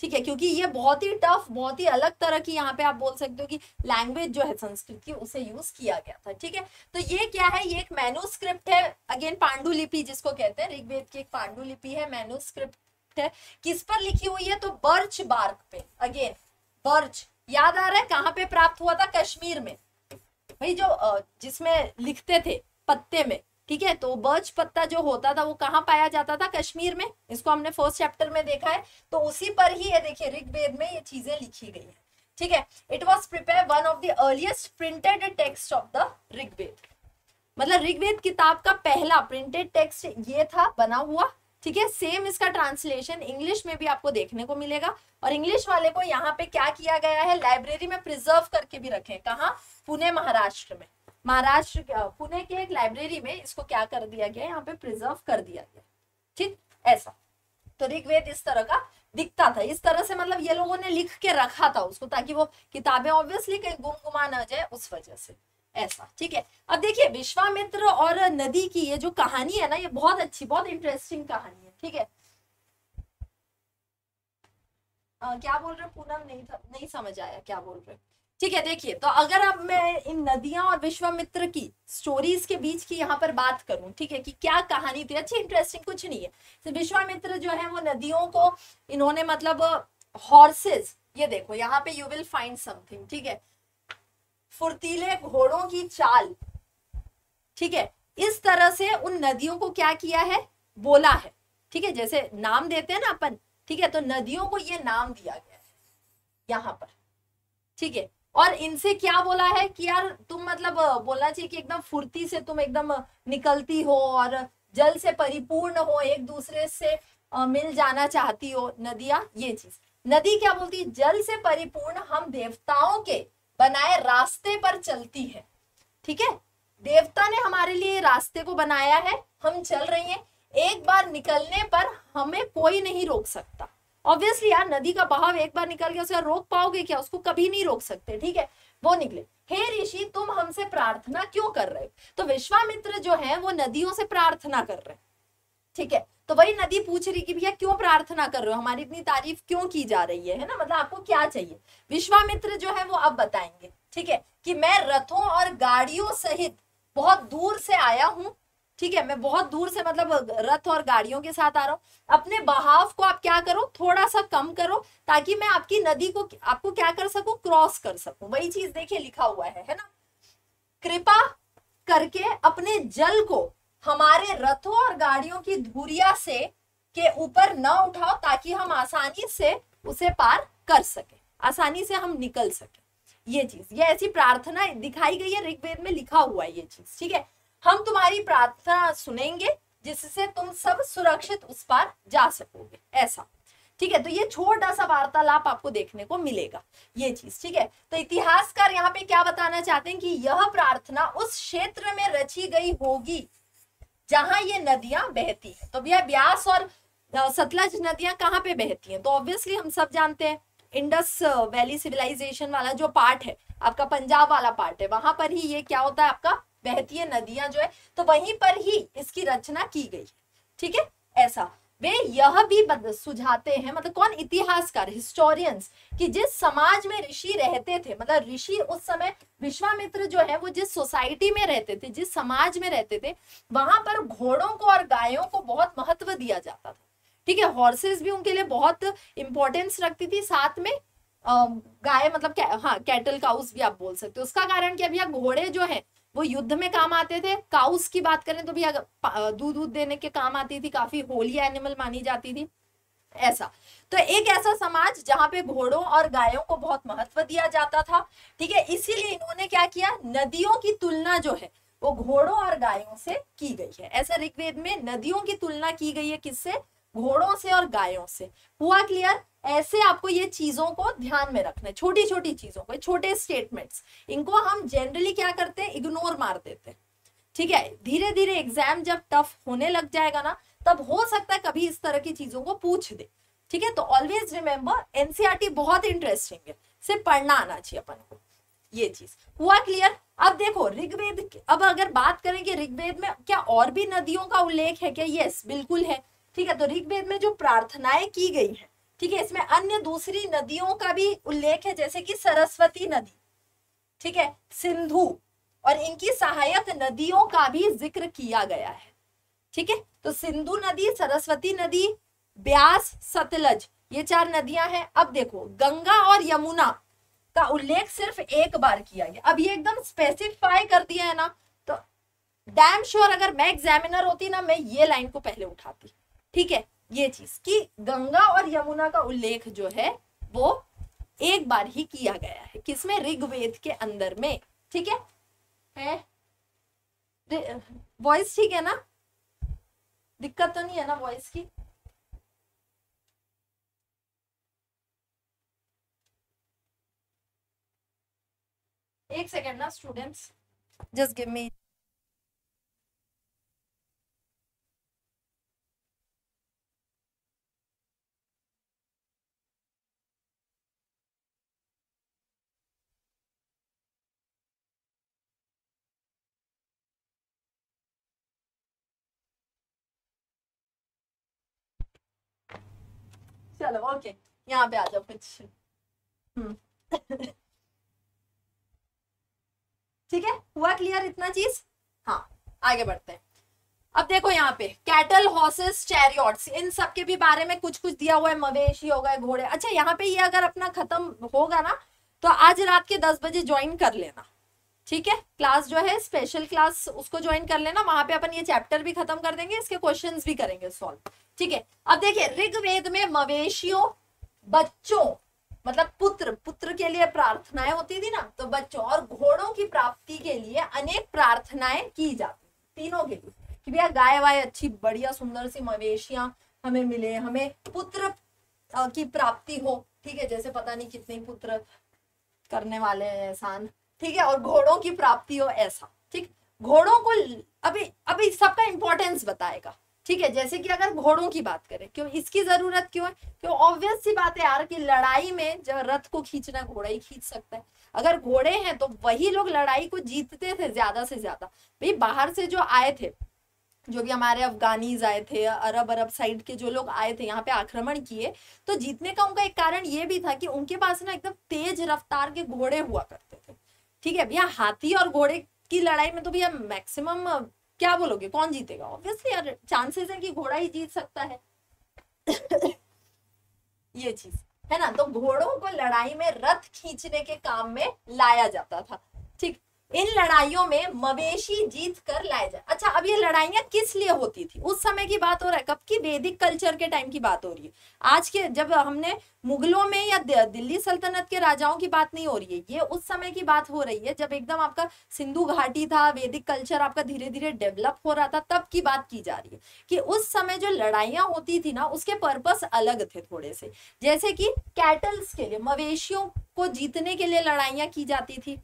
ठीक है, क्योंकि ये बहुत ही टफ बहुत ही अलग तरह की यहाँ पे आप बोल सकते हो कि लैंग्वेज जो है, संस्कृत की, उसे यूज़ किया गया था, ठीक है? तो ये क्या है? ये एक मैनुस्क्रिप्ट है अगेन पांडुलिपि जिसको कहते हैं, ऋग्वेद की एक पांडुलिपि है मैनुस्क्रिप्ट है किस पर लिखी हुई है? तो बर्च बार्क पे अगेन बर्च, याद आ रहा है? कहाँ पे प्राप्त हुआ था? कश्मीर में। भाई जो जिसमें लिखते थे, पत्ते में ठीक है? तो बर्च पत्ता जो होता था, वो कहाँ पाया जाता था? कश्मीर में। इसको हमने फ़र्स्ट चैप्टर में देखा है। तो उसी पर ही है देखिए, ऋग्वेद में ये चीज़ें लिखी गई है। ठीक है? It was prepare one of the earliest printed text of the Rigveda. मतलब ऋग्वेद किताब का पहला प्रिंटेड टेक्स्ट ये था, बना हुआ। ठीक है? सेम इसका ट्रांसलेशन इंग्लिश में भी आपको देखने को मिलेगा। और इंग्लिश वाले को यहाँ पे क्या किया गया है? लाइब्रेरी में प्रिजर्व करके भी रखे कहा? पुणे, महाराष्ट्र में। महाराष्ट्र पुणे के एक लाइब्रेरी में इसको क्या कर दिया गया यहाँ पे प्रिजर्व कर दिया गया ठीक? ऐसा। तो ऋग्वेद इस तरह का दिखता था। इस तरह से मतलब ये लोगों ने लिख के रखा था उसको, ताकि वो किताबें ऑब्वियसली कहीं गुम गुमा न जाए उस वजह से। ऐसा। ठीक है? अब देखिए, विश्वामित्र और नदी की ये जो कहानी है ना, ये बहुत अच्छी, बहुत इंटरेस्टिंग कहानी है। ठीक है? क्या बोल रहे पूनम, नहीं नहीं समझ आया क्या बोल रहे ठीक है, देखिए तो अगर अब मैं इन नदियाँ और विश्वामित्र की स्टोरीज के बीच की यहाँ पर बात करूँ, ठीक है, कि क्या कहानी थी? अच्छी इंटरेस्टिंग कुछ नहीं है। तो विश्वामित्र जो है, वो नदियों को इन्होंने मतलब हॉर्सेस ये देखो, यहाँ पे यू विल फाइंड समथिंग ठीक है, फुर्तीले घोड़ों की चाल, ठीक है, इस तरह से उन नदियों को क्या किया है? बोला है, ठीक है, जैसे नाम देते हैं ना अपन, ठीक है तो नदियों को ये नाम दिया गया है, यहाँ पर, ठीक है और इनसे क्या बोला है कि यार तुम मतलब बोलना चाहिए कि एकदम फुर्ती से तुम एकदम निकलती हो और जल से परिपूर्ण हो, एक दूसरे से मिल जाना चाहती हो। नदिया, ये चीज़। नदी क्या बोलती है? जल से परिपूर्ण हम देवताओं के बनाए रास्ते पर चलती है। ठीक है? देवता ने हमारे लिए रास्ते को बनाया है, हम चल रही हैं। एक बार निकलने पर हमें कोई नहीं रोक सकता। ऑब्वियसली यार, नदी का बहाव एक बार निकल गया उसे रोक पाओगे क्या? उसको कभी नहीं रोक सकते, ठीक है? वो निकले। हे ऋषि, तुम हमसे प्रार्थना क्यों कर रहे हो? तो विश्वामित्र जो है, वो नदियों से प्रार्थना कर रहे ठीक है? तो वही नदी पूछ रही कि भैया, क्यों प्रार्थना कर रहे हो? हमारी इतनी तारीफ़ क्यों की जा रही है है ना? मतलब आपको क्या चाहिए? विश्वामित्र जो है, वो अब बताएँगे, ठीक है? कि मैं रथों और गाड़ियों सहित बहुत दूर से आया हूँ ठीक है, मैं बहुत दूर से मतलब रथ और गाड़ियों के साथ आ रहा हूँ। अपने बहाव को आप क्या करो थोड़ा सा कम करो, ताकि मैं आपकी नदी को, आपको क्या कर सकूँ? क्रॉस कर सकूँ। वही चीज़ देखिए, लिखा हुआ है है ना? कृपा करके अपने जल को हमारे रथों और गाड़ियों की धुरिया से के ऊपर न उठाओ, ताकि हम आसानी से उसे पार कर सके। आसानी से हम निकल सके। ये चीज़, ये ऐसी प्रार्थना दिखाई गई है, ऋग्वेद में लिखा हुआ है ये चीज़, ठीक है? हम तुम्हारी प्रार्थना सुनेंगे, जिससे तुम सब सुरक्षित उस पार जा सकोगे। ऐसा। ठीक है तो ये छोटा सा वार्तालाप आपको देखने को मिलेगा। ये चीज़, ठीक है? तो इतिहासकार यहाँ पे क्या बताना चाहते हैं कि यह प्रार्थना उस क्षेत्र में रची गई होगी, जहाँ ये नदियाँ बहती है। तो भैया, ब्यास और सतलज नदियाँ कहाँ पे बहती हैं? तो ऑब्वियसली हम सब जानते हैं, इंडस वैली सिविलाइजेशन वाला जो पार्ट है, आपका पंजाब वाला पार्ट है, वहाँ पर ही ये क्या होता है आपका? बहती है नदियाँ जो है तो वहीं पर ही इसकी रचना की गई ठीक है? ऐसा। वे यह भी सुझाते हैं मतलब कौन? इतिहासकार हिस्टोरियंस कि जिस समाज में ऋषि रहते थे मतलब ऋषि उस समय विश्वामित्र जो है, वो जिस सोसाइटी में रहते थे, जिस समाज में रहते थे, वहाँ पर घोड़ों को और गायों को बहुत महत्व दिया जाता था। ठीक है? हॉर्सेस भी उनके लिए बहुत इंपॉर्टेंस रखती थी, साथ में गाय मतलब क्या हाँ कैटल काउस भी आप बोल सकते हो। उसका कारण क्या? भैया, घोड़े जो है वो युद्ध में काम आते थे। काउस की बात करें तो भी दूध दूध देने के काम आती थी, काफ़ी होली एनिमल मानी जाती थी, ऐसा। तो एक ऐसा समाज जहाँ पे घोड़ों और गायों को बहुत महत्व दिया जाता था, ठीक है, इसीलिए इन्होंने क्या किया, नदियों की तुलना जो है, वो घोड़ों और गायों से की गई है। ऐसा ऋग्वेद में नदियों की तुलना की गई है किससे? घोड़ों से और गायों से। हुआ क्लियर ऐसे आपको ये चीज़ों को ध्यान में रखना है छोटी छोटी चीज़ों को, छोटे स्टेटमेंट्स इनको हम जनरली क्या करते हैं? इग्नोर मार देते हैं। ठीक है? धीरे धीरे एग्ज़ाम जब टफ होने लग जाएगा ना, तब हो सकता है कभी इस तरह की चीज़ों को पूछ दे। ठीक है? तो ऑलवेज रिमेम्बर एनसीआरटी बहुत इंटरेस्टिंग है। सिर्फ़ पढ़ना आना चाहिए अपन को। ये चीज़। हुआ क्लियर अब देखो, ऋग्वेद अब अगर बात करें कि ऋग्वेद में क्या और भी नदियों का उल्लेख है क्या? यस बिल्कुल है। ठीक है तो ऋग्वेद में जो प्रार्थनाएँ की गई है, ठीक है, इसमें अन्य दूसरी नदियों का भी उल्लेख है, जैसे कि सरस्वती नदी, ठीक है, सिंधु, और इनकी सहायक नदियों का भी ज़िक्र किया गया है, ठीक है तो सिंधु नदी, सरस्वती नदी, ब्यास, सतलज, ये चार नदियाँ हैं, अब देखो, गंगा और यमुना का उल्लेख सिर्फ़ एक बार किया गया, अब ये एकदम स्पेसिफाई कर दिया है ना तो डैम श्योर अगर मैं एग्जामिनर होती ना, मैं ये लाइन को पहले उठाती। ठीक है, ये चीज़ कि गंगा और यमुना का उल्लेख जो है, वो एक बार ही किया गया है। किसमें? ऋग्वेद के अंदर में। ठीक है? है? वॉइस ठीक है ना? दिक्कत तो नहीं है ना वॉइस की? एक सेकेंड ना स्टूडेंट्स जस्ट गिव मी चलो ओके यहाँ पे आ जाओ कुछ। ठीक है? हुआ क्लियर इतना चीज़? हाँ आगे बढ़ते हैं। अब देखो यहाँ पे कैटल हॉर्सेस चैरियट्स इन सब के भी बारे में कुछ कुछ दिया हुआ है, मवेशी हो गए, घोड़े। अच्छा यहाँ पे ये अगर अपना खत्म होगा ना तो आज रात के दस बजे ज्वाइन कर लेना। ठीक है? क्लास जो है स्पेशल क्लास उसको ज्वाइन कर लेना। वहाँ पे अपन ये चैप्टर भी खत्म कर देंगे, इसके क्वेश्चंस भी करेंगे सॉल्व ठीक है? अब देखिए, ऋग्वेद में मवेशियों, बच्चों मतलब पुत्र पुत्र के लिए प्रार्थनाएँ होती थी ना तो बच्चों, और घोड़ों की प्राप्ति के लिए अनेक प्रार्थनाएँ की जाती तीनों के लिए। कि भैया गाय वाय अच्छी, बढ़िया, सुंदर सी मवेशियाँ हमें मिले, हमें पुत्र की प्राप्ति हो। ठीक है? जैसे पता नहीं कितने पुत्र करने वाले हैं, एहसान। ठीक है, और घोड़ों की प्राप्ति हो ऐसा, ठीक? घोड़ों को अभी अभी सबका इंपॉर्टेंस बताएगा, ठीक है? जैसे कि अगर घोड़ों की बात करें, क्यों इसकी ज़रूरत क्यों है? क्यों ऑब्वियस सी बात है यार कि लड़ाई में जब रथ को खींचना घोड़ा ही खींच सकता है। अगर घोड़े हैं तो वही लोग लड़ाई को जीतते थे ज़्यादा से ज़्यादा। भाई, बाहर से जो आए थे, जो भी हमारे अफगानीज आए थे, अरब अरब साइड के जो लोग आए थे, यहाँ पे आक्रमण किए तो जीतने का उनका एक कारण ये भी था कि उनके पास ना एकदम तेज रफ्तार के घोड़े हुआ करते थे। ठीक है भैया हाथी और घोड़े की लड़ाई में तो भैया मैक्सिमम क्या बोलोगे? कौन जीतेगा? ऑब्वियसली यार चांसेस है कि घोड़ा ही जीत सकता है। ये चीज़, है ना? तो घोड़ों को लड़ाई में रथ खींचने के काम में लाया जाता था। ठीक इन लड़ाइयों में मवेशी जीत कर लाए जाए। अच्छा अब ये लड़ाइयाँ किस लिए होती थी? उस समय की बात हो रहा है। कब की? वैदिक कल्चर के टाइम की बात हो रही है। आज के जब हमने मुगलों में या दिल्ली सल्तनत के राजाओं की बात नहीं हो रही है, ये उस समय की बात हो रही है जब एकदम आपका सिंधु घाटी था, वैदिक कल्चर आपका धीरे धीरे डेवलप हो रहा था, तब की बात की जा रही है कि उस समय जो लड़ाइयाँ होती थी ना, उसके पर्पस अलग थे थोड़े से। जैसे कि कैटल्स के लिए, मवेशियों को जीतने के लिए लड़ाइयाँ की जाती थी।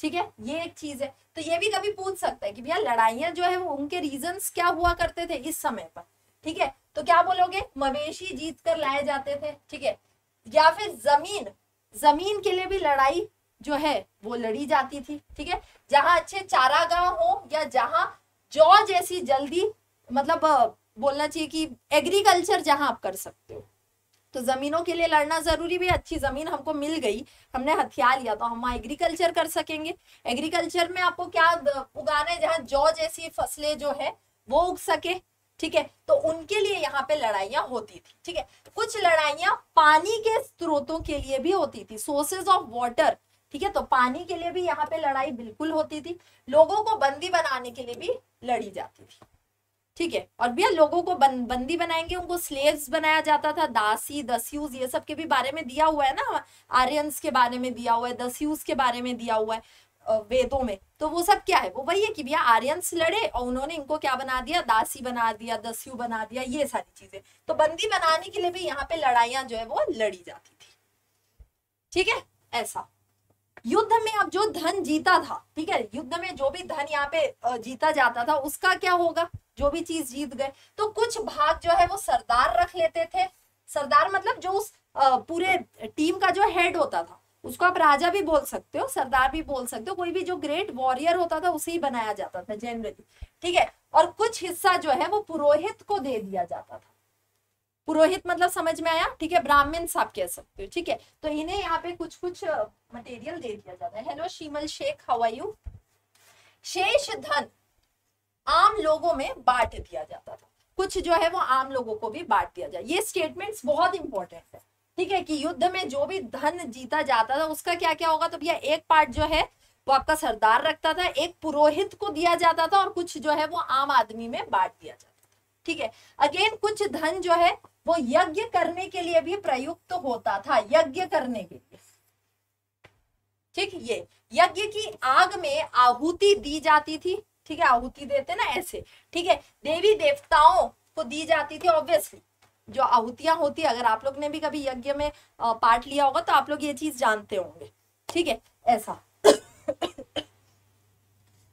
ठीक है? ये एक चीज़ है। तो ये भी कभी पूछ सकता है कि भैया लड़ाइयाँ जो है वो उनके रीजंस क्या हुआ करते थे इस समय पर? ठीक है? तो क्या बोलोगे? मवेशी जीत कर लाए जाते थे, ठीक है? या फिर ज़मीन? ज़मीन के लिए भी लड़ाई जो है वो लड़ी जाती थी, ठीक है? जहाँ अच्छे चारागाह हो या जहाँ जौ जैसी जल्दी मतलब बोलना चाहिए कि एग्रीकल्चर जहाँ आप कर सकते हो। तो जमीनों के लिए लड़ना ज़रूरी भी अच्छी ज़मीन हमको मिल गई, हमने हथियार लिया तो हम वहाँ एग्रीकल्चर कर सकेंगे। एग्रीकल्चर में आपको क्या उगाना है जहाँ जौ जैसी फ़सलें जो है, वो उग सके, ठीक है? तो उनके लिए यहाँ पे लड़ाइयाँ होती थी, ठीक है? कुछ लड़ाइयाँ पानी के स्रोतों के लिए भी होती थी सोर्सेज ऑफ़ वाटर ठीक है? तो पानी के लिए भी यहाँ पे लड़ाई बिल्कुल होती थी, लोगों को बंदी बनाने के लिए भी लड़ी जाती थी। ठीक है? और भैया लोगों को बन, बंदी बनाएँगे उनको स्लेव्स बनाया जाता था दासी दस्यूज ये सब के भी बारे में दिया हुआ है ना? आर्यंस के बारे में दिया हुआ है दस्यूज के बारे में दिया हुआ है वेदों में। तो वो सब क्या है? वो वही है कि भैया आर्यंस लड़े और उन्होंने इनको क्या बना दिया? दासी बना दिया दस्यु बना दिया ये सारी चीज़ें। तो बंदी बनाने के लिए भी यहाँ पे लड़ाइयाँ जो है वो लड़ी जाती थी। ठीक है? ऐसा। युद्ध में अब जो धन जीता था ठीक है? युद्ध में जो भी धन यहाँ पे जीता जाता था उसका क्या होगा? जो भी चीज़ जीत गए। तो कुछ भाग जो है वो सरदार रख लेते थे। सरदार मतलब जो उस पूरे टीम का जो हेड होता था, उसको आप राजा भी बोल सकते हो, सरदार भी बोल सकते हो, कोई भी जो ग्रेट वॉरियर होता था, उसे ही बनाया जाता था जनरली ठीक है? और कुछ हिस्सा जो है वो पुरोहित को दे दिया जाता था। पुरोहित मतलब समझ में आया? ठीक है, ब्राह्मण आप कह सकते हो, ठीक है? तो इन्हें यहाँ पे कुछ कुछ मटेरियल दे दिया जाता है। हेलो शीमल शेख हवायू शेष धन आम लोगों में बांट दिया जाता था। कुछ जो है वो आम लोगों को भी बांट दिया जाए। ये स्टेटमेंट्स बहुत इंपॉर्टेंट है। ठीक है कि युद्ध में जो भी धन जीता जाता था, उसका क्या क्या होगा? तो भैया, एक पार्ट जो है वो आपका सरदार रखता था, एक पुरोहित को दिया जाता था और कुछ जो है वो आम आदमी में बांट दिया जाता था। ठीक है? अगेन कुछ धन जो है वो यज्ञ करने के लिए भी प्रयुक्त तो होता था, यज्ञ करने के लिए। ठीक? ये यज्ञ की आग में आहुति दी जाती थी। ठीक है, आहुति देते ना ऐसे, ठीक है? देवी देवताओं को दी जाती थी ऑब्वियसली जो आहुतियाँ होती है अगर आप लोग ने भी कभी यज्ञ में पार्ट लिया होगा तो आप लोग ये चीज़ जानते होंगे। ठीक है? ऐसा।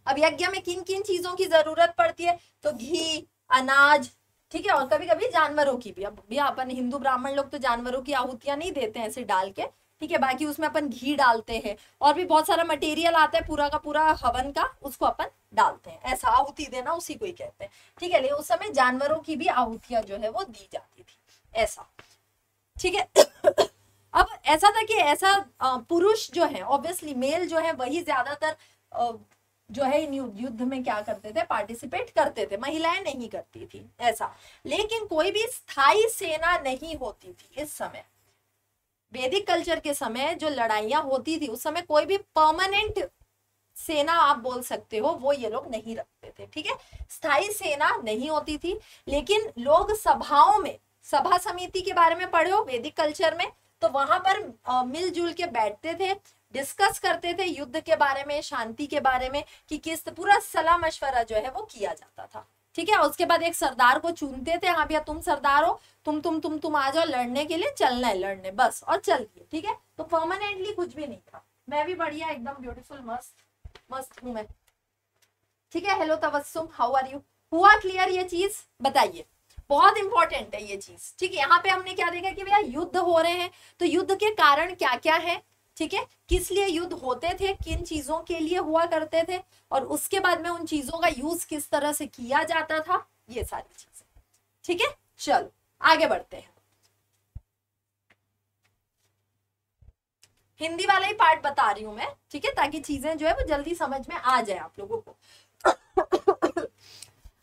अब यज्ञ में किन किन चीज़ों की ज़रूरत पड़ती है? तो घी, अनाज, ठीक है? और कभी कभी जानवरों की भी। अब भी अपन हिंदू ब्राह्मण लोग तो जानवरों की आहुतियाँ नहीं देते हैं, ऐसे डाल के। ठीक है, बाकी उसमें अपन घी डालते हैं। और भी बहुत सारा मटेरियल आता है पूरा का पूरा हवन का, उसको अपन डालते हैं। ऐसा आहुति देना, उसी को ही कहते हैं। ठीक है उस समय जानवरों की भी आहुतियाँ जो है वो दी जाती थी। ऐसा। ठीक है, अब ऐसा था कि ऐसा पुरुष जो है ऑब्वियसली मेल जो है, वही ज़्यादातर जो है, इन युद्ध में क्या करते थे पार्टिसिपेट करते थे। महिलाएँ नहीं करती थी, ऐसा। लेकिन कोई भी स्थायी सेना नहीं होती थी इस समय। वैदिक कल्चर के समय जो लड़ाइयाँ होती थी, उस समय कोई भी परमानेंट सेना आप बोल सकते हो, वो ये लोग नहीं रखते थे, ठीक है? स्थायी सेना नहीं होती थी, लेकिन लोग सभाओं में, सभा समिति के बारे में पढ़े हो, वैदिक कल्चर में तो वहाँ पर मिलजुल के बैठते थे डिस्कस करते थे युद्ध के बारे में, शांति के बारे में कि किस, पूरा सलाह मशवरा जो है वो किया जाता था। ठीक है, उसके बाद एक सरदार को चुनते थे हाँ भैया, तुम सरदार हो, तुम तुम तुम तुम आ जाओ, लड़ने के लिए चलना है, लड़ने, बस, और चल दिए ठीक है? तो परमानेंटली कुछ भी नहीं था। मैं भी बढ़िया, एकदम ब्यूटीफुल मस्त मस्त हूँ मैं। ठीक है hello Tabassum how are you हुआ क्लियर ये चीज़? बताइए। बहुत इंपॉर्टेंट है ये चीज़। ठीक है, यहाँ पे हमने क्या देखा कि भैया, युद्ध हो रहे हैं। तो युद्ध के कारण क्या क्या है? ठीक है? किस लिए युद्ध होते थे? किन चीज़ों के लिए हुआ करते थे? और उसके बाद में उन चीज़ों का यूज़ किस तरह से किया जाता था? ये सारी चीज़ें। ठीक है? चलो, आगे बढ़ते हैं। हिंदी वाला ही पार्ट बता रही हूँ मैं, ठीक है? ताकि चीज़ें जो है वो जल्दी समझ में आ जाए आप लोगों को।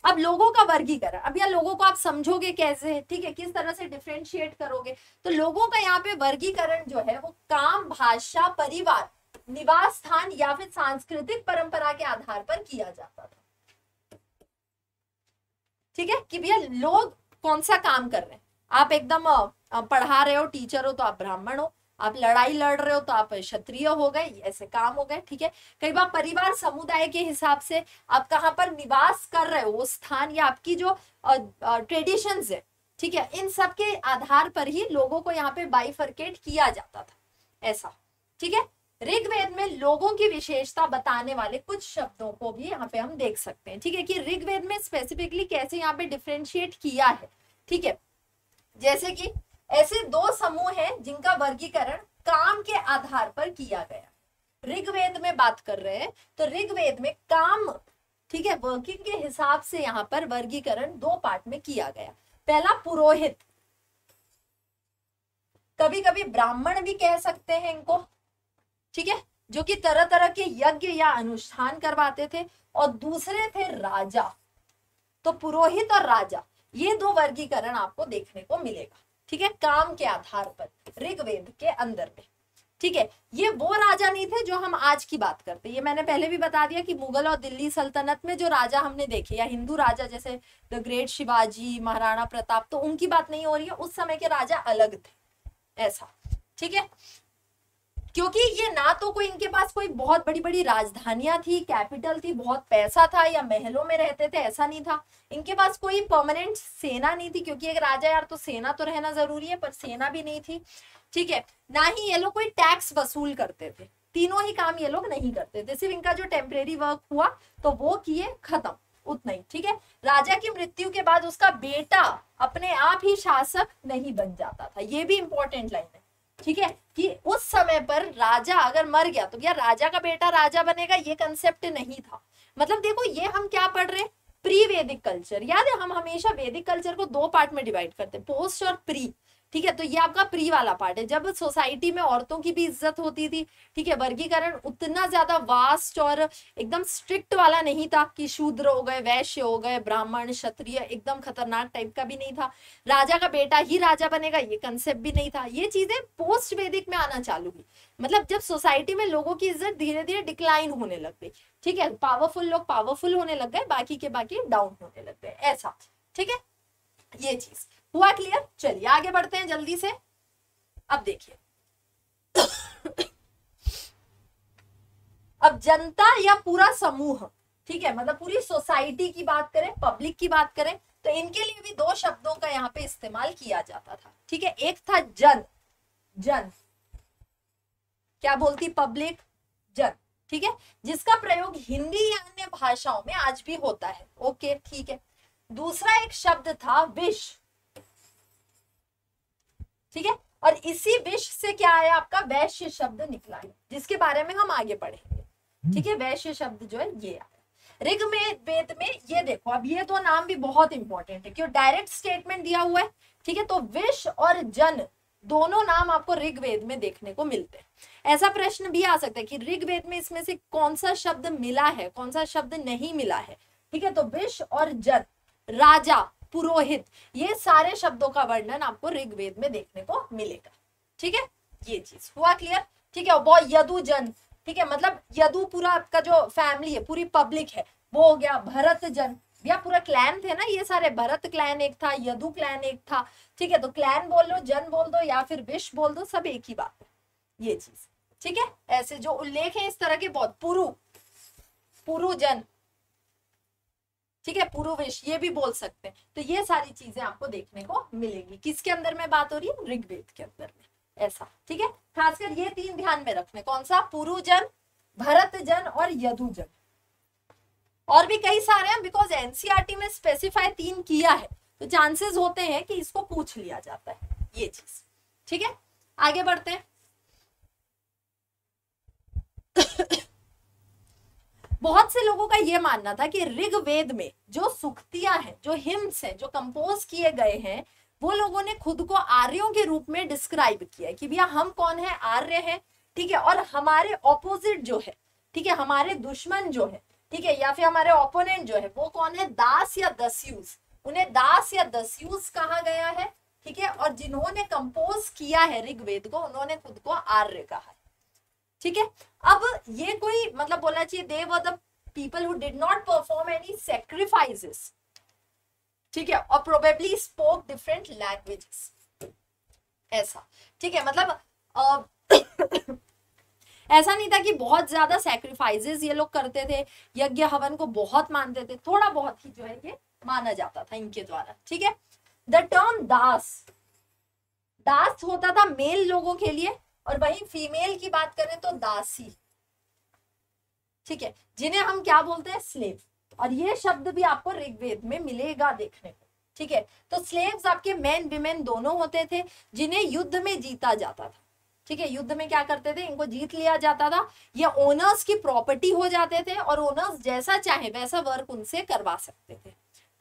अब लोगों का वर्गीकरण, अब या लोगों को आप समझोगे कैसे, ठीक है, किस तरह से डिफ्रेंशिएट करोगे? तो लोगों का यहाँ पे वर्गीकरण जो है, वो काम, भाषा, परिवार, निवास स्थान या फिर सांस्कृतिक परंपरा के आधार पर किया जाता था। ठीक है? कि भैया, लोग कौन सा काम कर रहे हैं? आप एकदम पढ़ा रहे हो, टीचर हो तो आप ब्राह्मण हो। आप लड़ाई लड़ रहे हो तो आप क्षत्रिय हो गए, ऐसे काम हो गए, ठीक है? कई बार परिवार समुदाय के हिसाब से आप कहाँ पर निवास कर रहे हो, वो स्थान या आपकी जो ट्रेडिशन है, ठीक है? इन सब के आधार पर ही लोगों को यहाँ पे बाइफर्केट किया जाता था, ऐसा, ठीक है? ऋग्वेद में लोगों की विशेषता बताने वाले कुछ शब्दों को भी यहाँ पे हम देख सकते हैं, ठीक है? कि ऋग्वेद में स्पेसिफिकली कैसे यहाँ पे डिफ्रेंशिएट किया है, ठीक है? जैसे कि ऐसे दो समूह हैं जिनका वर्गीकरण काम के आधार पर किया गया। ऋग्वेद में बात कर रहे हैं तो ऋग्वेद में काम, ठीक है वर्किंग के हिसाब से यहाँ पर वर्गीकरण दो पार्ट में किया गया। पहला पुरोहित। कभी कभी ब्राह्मण भी कह सकते हैं इनको, ठीक है, जो कि तरह तरह के यज्ञ या अनुष्ठान करवाते थे, और दूसरे थे राजा। तो पुरोहित और राजा, ये दो वर्गीकरण आपको देखने को मिलेगा। ठीक है, काम के आधार पर, ऋग्वेद के अंदर में। ठीक है, ये वो राजा नहीं थे जो हम आज की बात करते ये मैंने पहले भी बता दिया कि मुगल और दिल्ली सल्तनत में जो राजा हमने देखे, या हिंदू राजा जैसे द ग्रेट शिवाजी, महाराणा प्रताप तो उनकी बात नहीं हो रही है, उस समय के राजा अलग थे, ऐसा। ठीक है क्योंकि ये ना तो कोई इनके पास कोई बहुत बड़ी बड़ी राजधानियाँ थी कैपिटल थी, बहुत पैसा था या महलों में रहते थे, ऐसा नहीं था। इनके पास कोई परमानेंट सेना नहीं थी, क्योंकि एक राजा यार तो सेना तो रहना ज़रूरी है, पर सेना भी नहीं थी। ठीक है, ना ही ये लोग कोई टैक्स वसूल करते थे, तीनों ही काम ये लोग नहीं करते थे, सिर्फ़ इनका जो टेम्परेरी वर्क हुआ तो वो किए खत्म, उतना ही, ठीक है? राजा की मृत्यु के बाद उसका बेटा अपने आप ही शासक नहीं बन जाता था, ये भी इंपॉर्टेंट लाइन है। ठीक है? कि उस समय पर राजा अगर मर गया तो क्या राजा का बेटा राजा बनेगा? ये कंसेप्ट नहीं था। मतलब देखो, ये हम क्या पढ़ रहे हैं? प्री वैदिक कल्चर याद है, हम हमेशा वैदिक कल्चर को दो पार्ट में डिवाइड करते हैं पोस्ट और प्री ठीक है? तो ये आपका प्री वाला पार्ट है। जब सोसाइटी में औरतों की भी इज़्ज़त होती थी, ठीक है? वर्गीकरण उतना ज़्यादा वास्ट और एकदम स्ट्रिक्ट वाला नहीं था कि शूद्र हो गए, वैश्य हो गए, ब्राह्मण, क्षत्रिय, एकदम खतरनाक टाइप का भी नहीं था। राजा का बेटा ही राजा बनेगा, ये कंसेप्ट भी नहीं था। ये चीज़ें पोस्ट वैदिक में आना चालू हुई। मतलब जब सोसाइटी में लोगों की इज़्ज़त धीरे धीरे डिक्लाइन होने लग गई, ठीक है? पावरफुल लोग पावरफुल होने लग गए, बाकी के बाकी डाउन होने लग गए, ऐसा, ठीक है? ये चीज़। हुआ क्लियर? चलिए, आगे बढ़ते हैं जल्दी से। अब देखिए। अब जनता या पूरा समूह, ठीक है मतलब पूरी सोसाइटी की बात करें, पब्लिक की बात करें तो इनके लिए भी दो शब्दों का यहाँ पे इस्तेमाल किया जाता था, ठीक है? एक था जन जन। क्या बोलती पब्लिक? जन, ठीक है? जिसका प्रयोग हिंदी या अन्य भाषाओं में आज भी होता है। ओके, ठीक है। दूसरा एक शब्द था विश्व ठीक है? और इसी विष से क्या आया आपका? वैश्य शब्द निकला है जिसके बारे में हम आगे पढ़ेंगे। ठीक है? वैश्य शब्द जो है ये आया ऋग में वेद में ये देखो अब ये तो नाम भी बहुत इंपॉर्टेंट है क्यों? डायरेक्ट स्टेटमेंट दिया हुआ है ठीक है? तो विष और जन दोनों नाम आपको ऋग्वेद में देखने को मिलते हैं। ऐसा प्रश्न भी आ सकता है कि ऋग्वेद में इसमें से कौन सा शब्द मिला है कौन सा शब्द नहीं मिला है? ठीक है? तो विष और जन राजा पुरोहित, ये सारे शब्दों का वर्णन आपको ऋग्वेद में देखने को मिलेगा। ठीक है? ये चीज़। हुआ क्लियर ठीक है, वो यदु जन ठीक है मतलब यदु पूरा आपका जो फैमिली है, पूरी पब्लिक है, वो हो गया भरत जन भैया, पूरा क्लैन थे ना ये सारे? भरत क्लैन एक था, यदु क्लैन एक था। ठीक है तो क्लैन बोल लो, जन बोल दो, या फिर विश बोल दो, सब एक ही बात है। ये चीज़। ठीक है? ऐसे जो उल्लेख है इस तरह के बहुत। पुरु। पुरु जन ठीक है पूर्वेश ये भी बोल सकते हैं। तो ये सारी चीज़ें आपको देखने को मिलेंगी। किसके अंदर में बात हो रही है? ऋग्वेद के अंदर में। ऐसा, ठीक है? खासकर ये तीन ध्यान में रखने कौन सा? पुरुजन भरत जन और यदुजन। और भी कई सारे हैं बिकॉज़ एनसीआरटी में स्पेसिफाई तीन किया है। तो चांसेस होते हैं कि इसको पूछ लिया जाता है, ये चीज़। ठीक है? आगे बढ़ते हैं। बहुत से लोगों का ये मानना था कि ऋग्वेद में जो सुक्तियाँ हैं, जो हिम्स हैं, जो कंपोज किए गए हैं, वो लोगों ने खुद को आर्यों के रूप में डिस्क्राइब किया कि भैया हम कौन है? आर्य है, ठीक है? और हमारे ऑपोजिट जो है, ठीक है? हमारे दुश्मन जो है, ठीक है? या फिर हमारे ओपोनेंट जो है, वो कौन है? दास या दस्यूस। उन्हें दास या दस्यूस कहा गया है, ठीक है? और जिन्होंने कंपोज किया है ऋग्वेद को, उन्होंने खुद को आर्य कहा है। ठीक है? अब ये कोई मतलब बोलना चाहिए they were the people who did not perform any sacrifices ठीक है? और प्रोबेबली स्पोक डिफरेंट लैंग्वेजेस ऐसा ठीक है? मतलब आ, ऐसा नहीं था कि बहुत ज़्यादा सेक्रीफाइसेस ये लोग करते थे यज्ञ हवन को बहुत मानते थे थोड़ा बहुत ही जो है ये माना जाता था इनके द्वारा ठीक है? द टर्म दास दास होता था मेल लोगों के लिए और वही फीमेल की बात करें तो दासी। ठीक है, जिन्हें हम क्या बोलते हैं? स्लेव और ये शब्द भी आपको ऋग्वेद में मिलेगा देखने को। ठीक है तो स्लेव्स आपके मैन विमेन दोनों होते थे, जिन्हें युद्ध में जीता जाता था। ठीक है, युद्ध में क्या करते थे? इनको जीत लिया जाता था। ये ओनर्स की प्रॉपर्टी हो जाते थे और ओनर्स जैसा चाहे वैसा वर्क उनसे करवा सकते थे।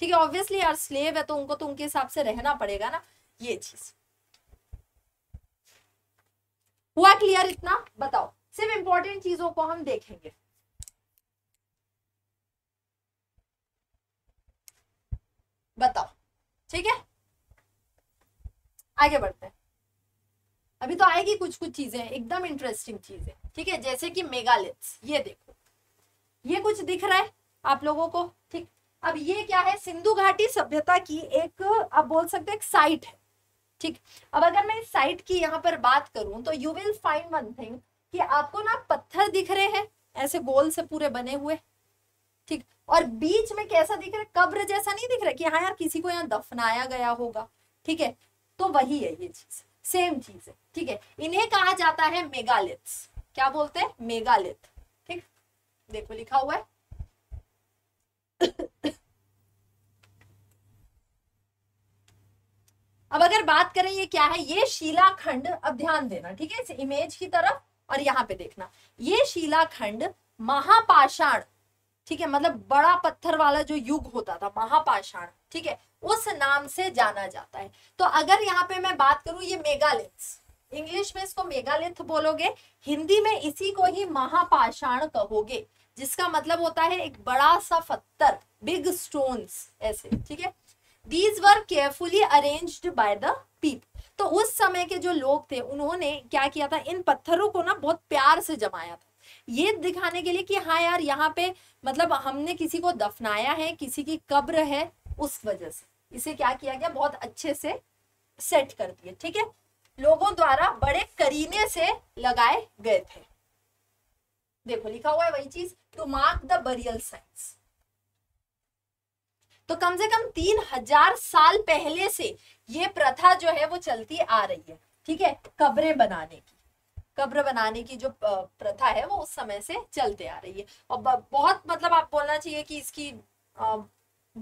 ठीक है ऑब्वियसली यार स्लेव है तो उनको तो उनके हिसाब से रहना पड़ेगा ना। ये चीज़। हुआ क्लियर इतना? बताओ। सिर्फ़ इंपॉर्टेंट चीज़ों को हम देखेंगे। बताओ। ठीक है? आगे बढ़ते हैं। अभी तो आएगी कुछ कुछ चीज़ें, एकदम इंटरेस्टिंग चीज़ें। ठीक है? जैसे कि मेगालिथ्स ये देखो। ये कुछ दिख रहा है आप लोगों को? ठीक। अब ये क्या है? सिंधु घाटी सभ्यता की एक, आप बोल सकते हैं साइट है। ठीक? अब अगर मैं साइट की यहाँ पर बात करूँ तो you will find one thing कि आपको ना पत्थर दिख रहे हैं, ऐसे गोल से पूरे बने हुए, ठीक? और बीच में कैसा दिख रहा है? कब्र जैसा नहीं दिख रहा कि हाँ यार, किसी को यहाँ दफनाया गया होगा, ठीक है? तो वही है ये चीज़ सेम चीज़ है, ठीक है? इन्हें कहा जाता है मेगालिथ्स क्या बोलते हैं? मेगालिथ ठीक? देखो लिखा हुआ है। अब अगर बात करें ये क्या है, ये शिलाखंड, अब ध्यान देना, ठीक है, इस इमेज की तरफ़ और यहाँ पे देखना। ये शिलाखंड महापाषाण, ठीक है मतलब बड़ा पत्थर वाला जो युग होता था, महापाषाण, ठीक है, उस नाम से जाना जाता है। तो अगर यहाँ पे मैं बात करूँ, ये मेगालिथ्स, इंग्लिश में इसको मेगालिथ बोलोगे, हिंदी में इसी को ही महापाषाण कहोगे, जिसका मतलब होता है एक बड़ा सा पत्थर बिग स्टोन्स ऐसे, ठीक है। These were carefully arranged by the people तो उस समय के जो लोग थे, उन्होंने क्या किया था? इन पत्थरों को ना बहुत प्यार से जमाया था। ये दिखाने के लिए कि हाँ यार, यहाँ पे मतलब हमने किसी को दफनाया है, किसी की कब्र है उस वजह से। इसे क्या किया गया? बहुत अच्छे से सेट कर दिए ठीक है? लोगों द्वारा बड़े करीने से लगाए गए थे। देखो, लिखा हुआ है वही चीज़ to mark the burial sites तो कम से कम तीन हज़ार साल पहले से ये प्रथा जो है वो चलती आ रही है, ठीक है? कब्रें बनाने की। कब्र बनाने की जो प्रथा है वो उस समय से चलते आ रही है। और बहुत मतलब आप बोलना चाहिए कि इसकी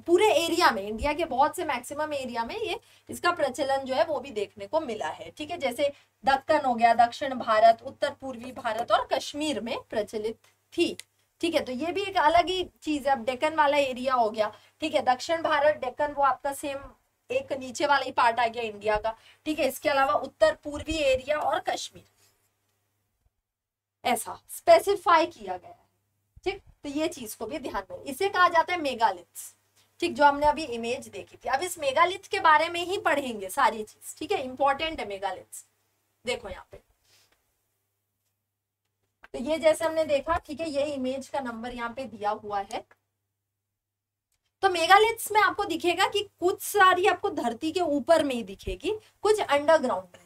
पूरे एरिया में, इंडिया के बहुत से मैक्सिमम एरिया में ये, इसका प्रचलन जो है वो भी देखने को मिला है, ठीक है? जैसे दक्कन हो गया, दक्षिण भारत, उत्तर पूर्वी भारत और कश्मीर में प्रचलित थी। ठीक है तो ये भी एक अलग ही चीज़ है, अब डेकन वाला एरिया हो गया, ठीक है, दक्षिण भारत डेकन वो आपका सेम एक नीचे वाला ही पार्ट आ गया इंडिया का, ठीक है, इसके अलावा उत्तर पूर्वी एरिया और कश्मीर, ऐसा स्पेसिफाई किया गया है, ठीक तो ये चीज़ को भी ध्यान में, इसे कहा जाता है मेगालिथ्स ठीक, जो हमने अभी इमेज देखी थी, अब इस मेगालिथ के बारे में ही पढ़ेंगे सारी चीज़, ठीक है इंपॉर्टेंट है मेगालिथ्स देखो यहाँ पे तो ये जैसे हमने देखा, ठीक है, ये इमेज का नंबर यहाँ पे दिया हुआ है। तो मेगालिथ्स में आपको दिखेगा कि कुछ सारी आपको धरती के ऊपर में ही दिखेगी, कुछ अंडरग्राउंड में।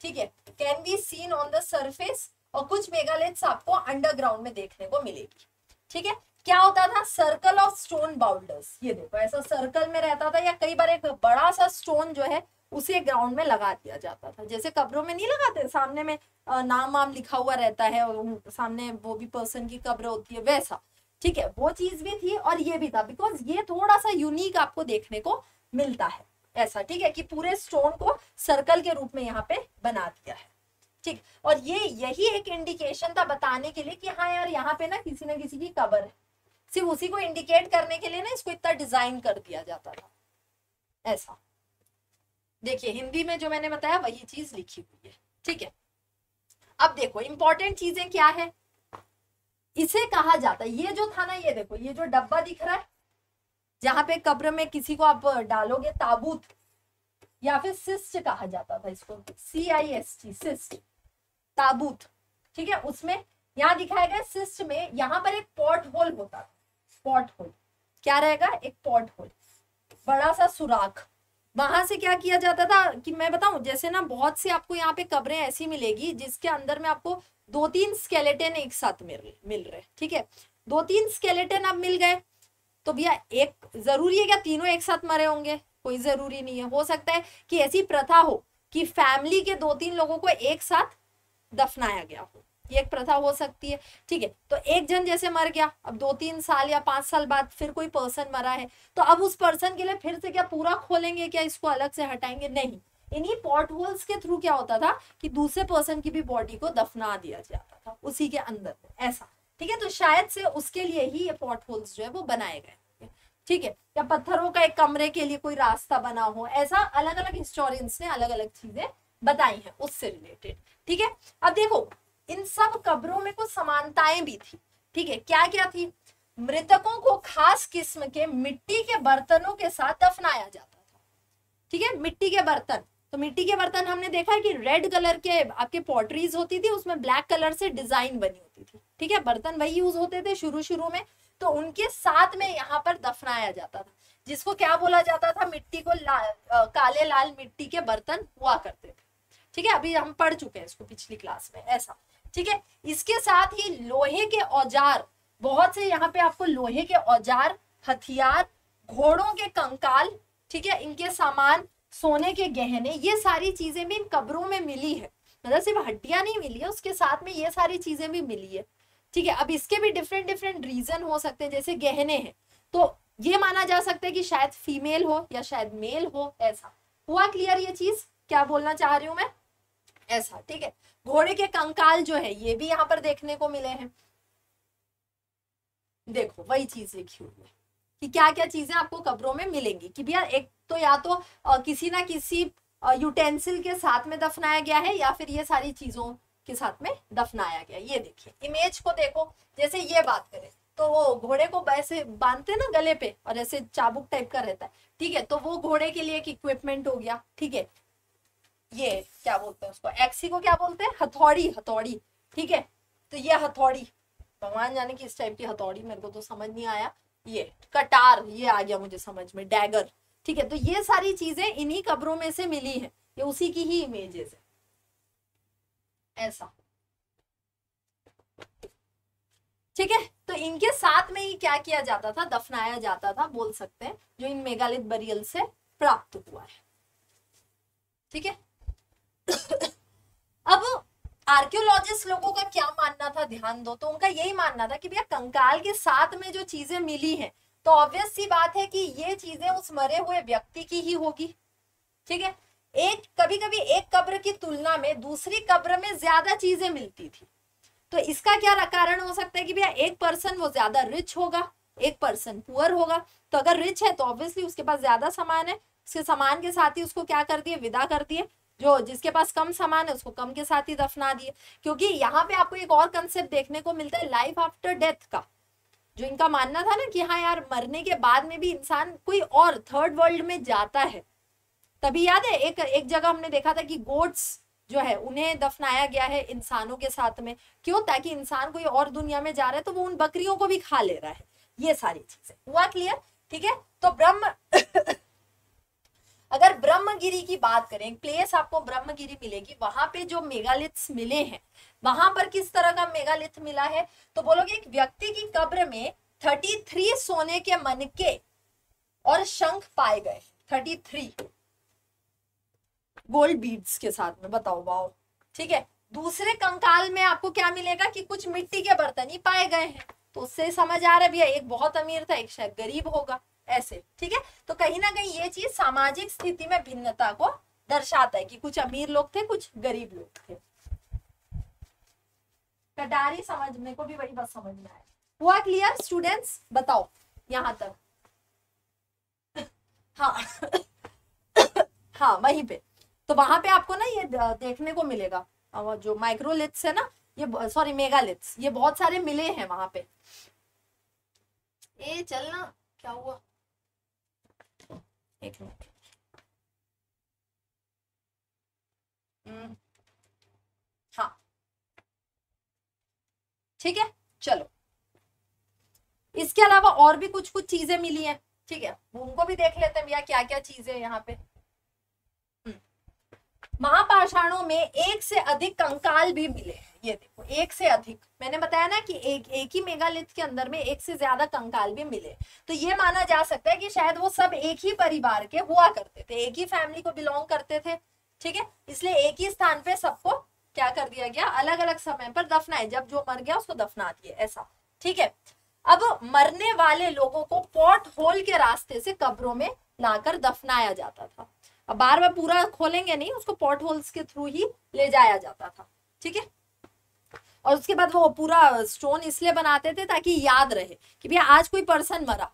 ठीक है can be seen on the surface और कुछ मेगालिथ्स आपको अंडरग्राउंड में देखने को मिलेगी। ठीक है, क्या होता था? सर्कल ऑफ़ स्टोन बाउल्डर्स ये देखो, ऐसा सर्कल में रहता था या कई बार एक बड़ा सा स्टोन जो है उसे ग्राउंड में लगा दिया जाता था। जैसे कब्रों में नहीं लगाते, सामने में नाम वाम लिखा हुआ रहता है सामने वो भी पर्सन की कब्र होती है, वैसा। ठीक है, वो चीज़ भी थी और ये भी था बिकॉज़ ये थोड़ा सा यूनिक आपको देखने को मिलता है, ऐसा। ठीक है कि पूरे स्टोन को सर्कल के रूप में यहाँ पे बना दिया है। ठीक, और ये यही एक इंडिकेशन था बताने के लिए कि हाँ यार, यहाँ पे ना किसी ना किसी की कबर है। सिर्फ़ उसी को इंडिकेट करने के लिए ना इसको इतना डिज़ाइन कर दिया जाता था। ऐसा। देखिए, हिंदी में जो मैंने बताया, वही चीज़ लिखी हुई है। ठीक है? अब देखो इंपॉर्टेंट चीज़ें क्या है? इसे कहा जाता है। ये जो था ना, ये देखो, ये जो डब्बा दिख रहा है, जहाँ पे कब्र में किसी को आप डालोगे, ताबूत, या फिर सिस्ट कहा जाता था इसको C I S T cist, ताबूत। ठीक है? उसमें यहाँ दिखाया गया सिस्ट में, यहाँ पर एक पॉट होल होता है पॉट होल क्या रहेगा? एक पॉट होल बड़ा सा सुराख। वहाँ से क्या किया जाता था कि मैं बताऊँ, जैसे ना बहुत सी आपको यहाँ पे कब्रें ऐसी मिलेगी जिसके अंदर में आपको दो तीन स्केलेटन एक साथ मिल मिल रहे ठीक है? दो तीन स्केलेटन अब मिल गए तो भैया एक ज़रूरी है क्या तीनों एक साथ मरे होंगे? कोई ज़रूरी नहीं है। हो सकता है कि ऐसी प्रथा हो कि फैमिली के दो तीन लोगों को एक साथ दफनाया गया हो। ये एक प्रथा हो सकती है। ठीक है तो एक जन जैसे मर गया, अब दो तीन साल या पाँच साल बाद फिर कोई पर्सन मरा है तो अब उस पर्सन के लिए फिर से क्या पूरा खोलेंगे, क्या इसको अलग से हटाएँगे? नहीं। इन्हीं पॉट होल्स के थ्रू क्या होता था कि दूसरे पर्सन की भी बॉडी को दफना दिया जाता था, उसी के अंदर ऐसा। ठीक है तो शायद से उसके लिए ही ये पॉट होल्स जो है वो बनाए गए ठीक है, या पत्थरों का एक कमरे के लिए कोई रास्ता बना हो, ऐसा अलग अलग हिस्टोरियंस ने अलग अलग चीज़ें बताई हैं, उससे रिलेटेड ठीक है, अब देखो इन सब कब्रों में कुछ समानताएँ भी थी। ठीक है क्या क्या थी? मृतकों को खास किस्म के मिट्टी के बर्तनों के साथ दफनाया जाता था। ठीक है मिट्टी के बर्तन। तो मिट्टी के बर्तन हमने देखा है कि रेड कलर के आपके पॉटरीज होती थी उसमें ब्लैक कलर से डिज़ाइन बनी होती थी। ठीक है बर्तन वही यूज़ होते थे शुरू शुरू में तो उनके साथ में यहाँ पर दफनाया जाता था। जिसको क्या बोला जाता था? मिट्टी को ला, आ, काले लाल मिट्टी के बर्तन हुआ करते थे। ठीक है अभी हम पढ़ चुके हैं इसको पिछली क्लास में ऐसा। ठीक है? इसके साथ ही लोहे के औज़ार, बहुत से यहाँ पे आपको लोहे के औज़ार, हथियार, घोड़ों के कंकाल, ठीक है? इनके सामान, सोने के गहने, ये सारी चीज़ें भी इन कब्रों में मिली है। मतलब सिर्फ़ हड्डियाँ नहीं मिली है, उसके साथ में ये सारी चीज़ें भी मिली है। ठीक है? अब इसके भी डिफरेंट डिफरेंट रीजन हो सकते हैं, जैसे गहने हैं। तो ये माना जा सकता है कि शायद फीमेल हो या शायद मेल हो, ऐसा। हुआ क्लियर ये चीज़? क्या बोलना चाह रही हूँ मैं? ऐसा, ठीक है? घोड़े के कंकाल जो है ये भी यहाँ पर देखने को मिले हैं। देखो वही चीज़ लिखी हुई है कि क्या क्या चीज़ें आपको कब्रों में मिलेंगी कि भैया एक तो या तो आ, किसी ना किसी यूटेंसिल के साथ में दफनाया गया है या फिर ये सारी चीज़ों के साथ में दफनाया गया ये देखिए इमेज को देखो जैसे ये बात करें तो वो घोड़े को ऐसे बांधते ना गले पे और ऐसे चाबुक टाइप का रहता है ठीक है? तो वो घोड़े के लिए एक इक्विपमेंट हो गया ठीक है? ये क्या बोलते हैं उसको? एक्सी को क्या बोलते हैं? हथौड़ी हथौड़ी, ठीक है? तो ये हथौड़ी, भगवान जाने की इस टाइप की हथौड़ी? मेरे को तो समझ नहीं आया। ये कटार, ये आ गया मुझे समझ में डैगर ठीक है? तो ये सारी चीज़ें इन्हीं कब्रों में से मिली है। ये उसी की ही इमेजेस है। ऐसा। ठीक है? तो इनके साथ में ही क्या किया जाता था? दफनाया जाता था, बोल सकते हैं, जो इन मेगालिथ बरियल से प्राप्त हुआ है। ठीक है? अब आर्कियोलॉजिस्ट लोगों का क्या मानना था? ध्यान दो तो उनका यही मानना था कि भैया कंकाल के साथ में जो चीज़ें मिली हैं तो ऑब्वियस सी बात है कि ये चीज़ें उस मरे हुए व्यक्ति की ही होगी, ठीक है? एक कभी कभी एक कब्र की तुलना में दूसरी कब्र में ज़्यादा चीज़ें मिलती थी। तो इसका क्या कारण हो सकता है कि भैया एक पर्सन वो ज़्यादा रिच होगा, एक पर्सन पुअर होगा। तो अगर रिच है तो ऑब्वियसली उसके पास ज़्यादा सामान है, उसके सामान के साथ ही उसको क्या कर दिए? विदा कर दिए। जो जिसके पास कम सामान है, उसको कम के साथ ही दफना दिए। क्योंकि यहाँ पे आपको एक और कंसेप्ट देखने को मिलता है लाइफ आफ्टर डेथ का। जो इनका मानना था ना कि हाँ यार, मरने के बाद में भी इंसान कोई और थर्ड वर्ल्ड में जाता है। तभी याद है, एक एक जगह हमने देखा था कि गोड्स जो है, उन्हें दफनाया गया है इंसानों के साथ में। क्यों? ताकि इंसान कोई और दुनिया में जा रहा है तो वो उन बकरियों को भी खा ले रहा है। ये सारी चीज़ें। हुआ क्लियर ठीक है? तो ब्रह्म अगर ब्रह्मगिरी की बात करें प्लेस आपको ब्रह्मगिरी मिलेगी, वहाँ पे जो मेगालिथ्स मिले हैं, वहाँ पर किस तरह का मेगालिथ मिला है? तो बोलोगे एक व्यक्ति की कब्र में थर्टी थ्री सोने के मनके और शंख पाए गए थर्टी थ्री गोल्ड बीड्स के साथ में, बताओ बाओ ठीक है? दूसरे कंकाल में आपको क्या मिलेगा कि कुछ मिट्टी के बर्तन ही पाए गए हैं। तो उससे समझ आ रहा है, भैया, एक बहुत अमीर था, एक शायद गरीब होगा। ऐसे, ठीक है? तो कहीं ना कहीं ये चीज़ सामाजिक स्थिति में भिन्नता को दर्शाता है कि कुछ अमीर लोग थे, कुछ गरीब लोग थे। कटारी समझने को भी वही बस समझ में आया। हुआ क्लियर स्टूडेंट्स बताओ, यहाँ तक। हाँ। हाँ वहीं पे। तो वहाँ पे आपको ना ये देखने को मिलेगा। जो माइक्रोलिथ्स है ना, ये सॉरी मेगालिथ्स ये बहुत सारे मिले हैं वहाँ पे। ए, चलना, क्या हुआ? एक मिनट। हम्म, हाँ। ठीक है? चलो। इसके अलावा और भी कुछ कुछ चीज़ें मिली हैं। ठीक है? उनको भी देख लेते हैं भैया क्या क्या चीज़ें यहाँ पे। महापाषाणों में एक से अधिक कंकाल भी मिले ये देखो, एक से अधिक। मैंने बताया ना कि एक एक ही मेगालिथ के अंदर में एक से ज़्यादा कंकाल भी मिले। तो ये माना जा सकता है कि शायद वो सब एक ही परिवार के हुआ करते थे, एक ही फैमिली को बिलोंग करते थे, ठीक है? इसलिए एक ही स्थान पे सबको क्या कर दिया गया? अलग अलग समय पर दफनाए जब जो मर गया, उसको दफना दिए ऐसा, ठीक है? अब मरने वाले लोगों को पॉट होल के रास्ते से कब्रों में लाकर दफनाया जाता था। अब बार बार पूरा खोलेंगे नहीं, उसको पॉट होल्स के थ्रू ही ले जाया जाता था, ठीक है? और उसके बाद वो पूरा स्टोन इसलिए बनाते थे ताकि याद रहे कि भैया, आज कोई पर्सन मरा।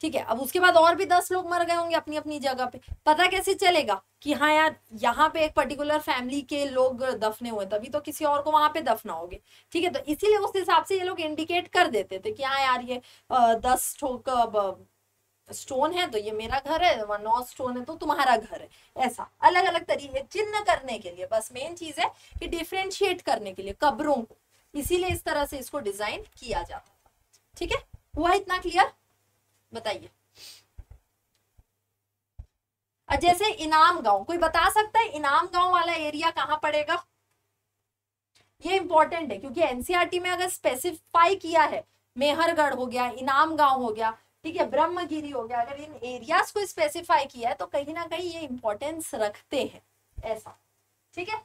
ठीक है, अब उसके बाद और भी दस लोग मर गए होंगे अपनी अपनी जगह पे। पता कैसे चलेगा कि हाँ यार, यहाँ पे एक पर्टिकुलर फैमिली के लोग दफने हुए, तभी तो किसी और को वहाँ पे दफनाओगे ठीक है तो इसीलिए उस हिसाब से ये लोग इंडिकेट कर देते थे कि हाँ यार, ये दस ठोक स्टोन है तो ये मेरा घर है नौ स्टोन है तो तुम्हारा घर है। ऐसा अलग अलग तरीके, चिन्ह करने के लिए। बस मेन चीज़ है कि डिफ्रेंशिएट करने के लिए, कब्रों को। इसीलिए इस तरह से इसको डिज़ाइन किया जाता था। ठीक है? हुआ इतना क्लियर बताइए। जैसे इनाम गाँव, कोई बता सकता है इनाम गाँव वाला एरिया कहाँ पड़ेगा? ये इंपॉर्टेंट है, क्योंकि एनसीआरटी में अगर स्पेसिफाई किया है, मेहरगढ़ हो गया, इनाम गाँव हो गया, ठीक है, ब्रह्मगिरी हो गया, अगर इन एरियाज़ को स्पेसिफाई किया है तो कहीं ना कहीं ये इंपॉर्टेंस रखते हैं, ऐसा। ठीक है?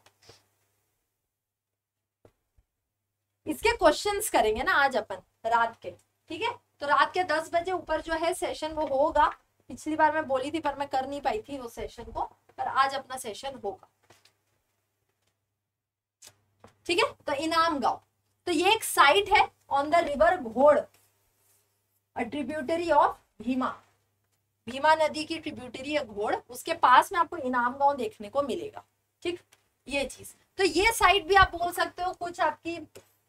इसके क्वेश्चंस करेंगे ना आज अपन, रात के, ठीक है? तो रात के दस बजे ऊपर जो है सेशन वो होगा। पिछली बार मैं बोली थी पर मैं कर नहीं पाई थी वो सेशन को, पर आज अपना सेशन होगा। ठीक है? तो इनाम गाँव तो ये एक साइट है on the river Ghod tributary of Bhima. Bhima नदी की ट्रिब्यूटरी है घोड़, उसके पास में आपको इनाम गाँव देखने को मिलेगा। ठीक? ये चीज़। तो ये साइट भी आप बोल सकते हो, कुछ आपकी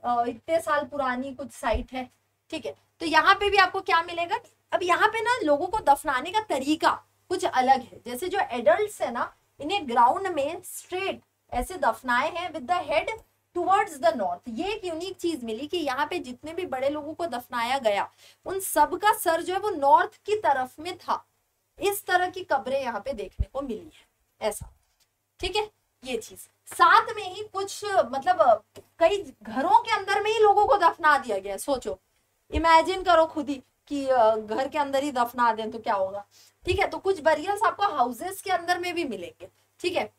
इतने साल पुरानी कुछ साइट है, ठीक है? तो यहाँ पे भी आपको क्या मिलेगा? अब यहाँ पे ना लोगों को दफनाने का तरीका कुछ अलग है। जैसे जो एडल्ट है ना, इन्हें ग्राउंड में स्ट्रेट ऐसे दफनाए हैं with the head towards the north ये एक यूनिक चीज़ मिली कि यहाँ पे जितने भी बड़े लोगों को दफनाया गया, उन सब का सर जो है वो नॉर्थ की तरफ़ में था। इस तरह की कब्रें यहाँ पे देखने को मिली है, ऐसा, ठीक है? ये चीज़। साथ में ही कुछ मतलब कई घरों के अंदर में ही लोगों को दफना दिया गया सोचो। इमेजिन करो खुद ही कि घर के अंदर ही दफना दें तो क्या होगा? ठीक है तो कुछ बरियल्स आपको हाउसेस के अंदर में भी मिलेंगे, ठीक है?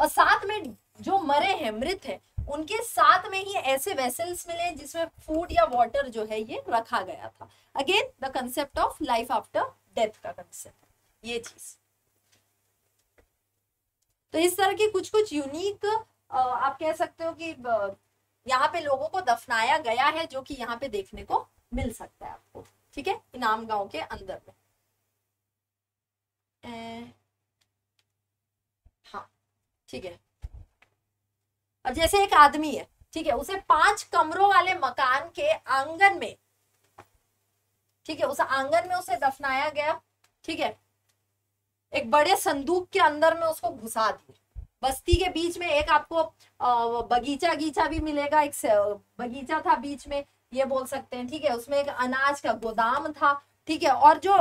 और साथ में जो मरे हैं, मृत है, उनके साथ में ही ऐसे वेसल्स मिले जिसमें फ़ूड या वाटर जो है ये रखा गया था। Again the concept of life after death का कंसेप्ट ये चीज़। तो इस तरह की कुछ कुछ यूनिक आप कह सकते हो कि यहाँ पे लोगों को दफनाया गया है जो कि यहाँ पे देखने को मिल सकता है आपको, ठीक है? इनाम गाँव के अंदर में। हाँ ठीक है। अब जैसे एक आदमी है, ठीक है? उसे पाँच कमरों वाले मकान के आँगन में, ठीक है? उस आँगन में उसे दफनाया गया, ठीक है? एक बड़े संदूक के अंदर में उसको घुसा दिए। बस्ती के बीच में एक आपको बगीचा गीचा भी मिलेगा, एक बगीचा था बीच में, ये बोल सकते हैं, ठीक है, उसमें एक अनाज का गोदाम था, ठीक है, और जो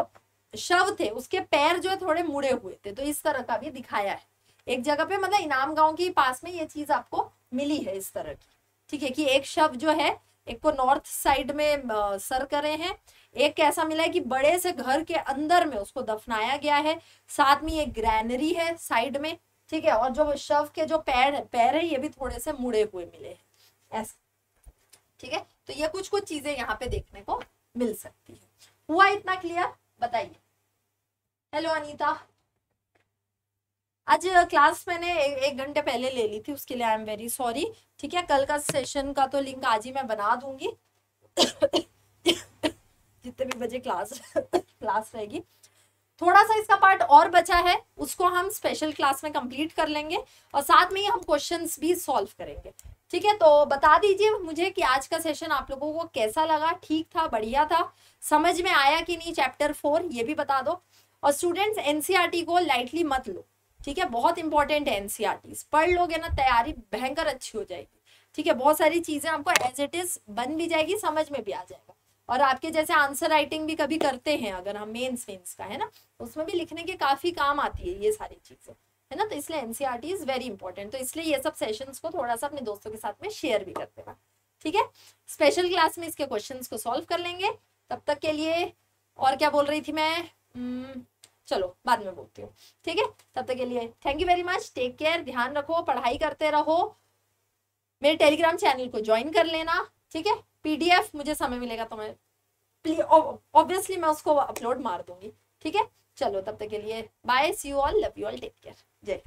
शव थे, उसके पैर जो है थोड़े मुड़े हुए थे तो इस तरह का भी दिखाया है। एक जगह पे मतलब इनाम गाँव के पास में ये चीज़ आपको मिली है इस तरह की, ठीक है, कि एक शव जो है, एक को नॉर्थ साइड में सर करे हैं एक कैसा मिला है कि बड़े से घर के अंदर में उसको दफनाया गया है। साथ में एक ग्रैनरी है साइड में, ठीक है? और जो शव के जो पैर पैर है, ये भी थोड़े से मुड़े हुए मिले हैं। ऐसा, ठीक है? तो ये कुछ कुछ चीज़ें यहाँ पे देखने को मिल सकती है। हुआ इतना क्लियर बताइए। हेलो अनीता आज क्लास मैंने एक घंटे पहले ले ली थी उसके लिए आई एम वेरी सॉरी ठीक है? कल का सेशन का तो लिंक आज ही मैं बना दूँगी। जितने भी बजे क्लास क्लास रहेगी। थोड़ा सा इसका पार्ट और बचा है, उसको हम स्पेशल क्लास में कंप्लीट कर लेंगे और साथ में ही हम क्वेश्चंस भी सॉल्व करेंगे। ठीक है तो बता दीजिए मुझे कि आज का सेशन आप लोगों को कैसा लगा? ठीक था, बढ़िया था? समझ में आया कि नहीं? चैप्टर फोर ये भी बता दो। और स्टूडेंट्स एनसीआरटी को लाइटली मत लो। ठीक है, बहुत इंपॉर्टेंट है एनसीआरटी पढ़ लोगे ना, तैयारी भयंकर अच्छी हो जाएगी। ठीक है, बहुत सारी चीज़ें आपको एज इट इज़ बन भी जाएगी, समझ में भी आ जाएगा। और आपके जैसे आंसर राइटिंग भी कभी करते हैं अगर हम मेन्स मेन्स का है ना? उसमें भी लिखने के काफ़ी काम आती है ये सारी चीज़ें है ना? तो इसलिए एनसीआर इज़ वेरी इंपॉर्टेंट तो इसलिए ये सब सेशंस को थोड़ा सा अपने दोस्तों के साथ में शेयर भी करते हैं। ठीक है? स्पेशल क्लास में इसके क्वेश्चन को सॉल्व कर लेंगे। तब तक के लिए और क्या बोल रही थी मैं? Hmm, चलो बाद में बोलती हूँ। ठीक है? तब तक के लिए thank you very much take care ध्यान रखो पढ़ाई करते रहो। मेरे टेलीग्राम चैनल को ज्वाइन कर लेना। ठीक है? पीडीएफ मुझे समय मिलेगा तो मैं ऑब्वियसली मैं उसको अपलोड मार दूँगी, ठीक है? चलो, तब तक के लिए bye see you all love you all take care जय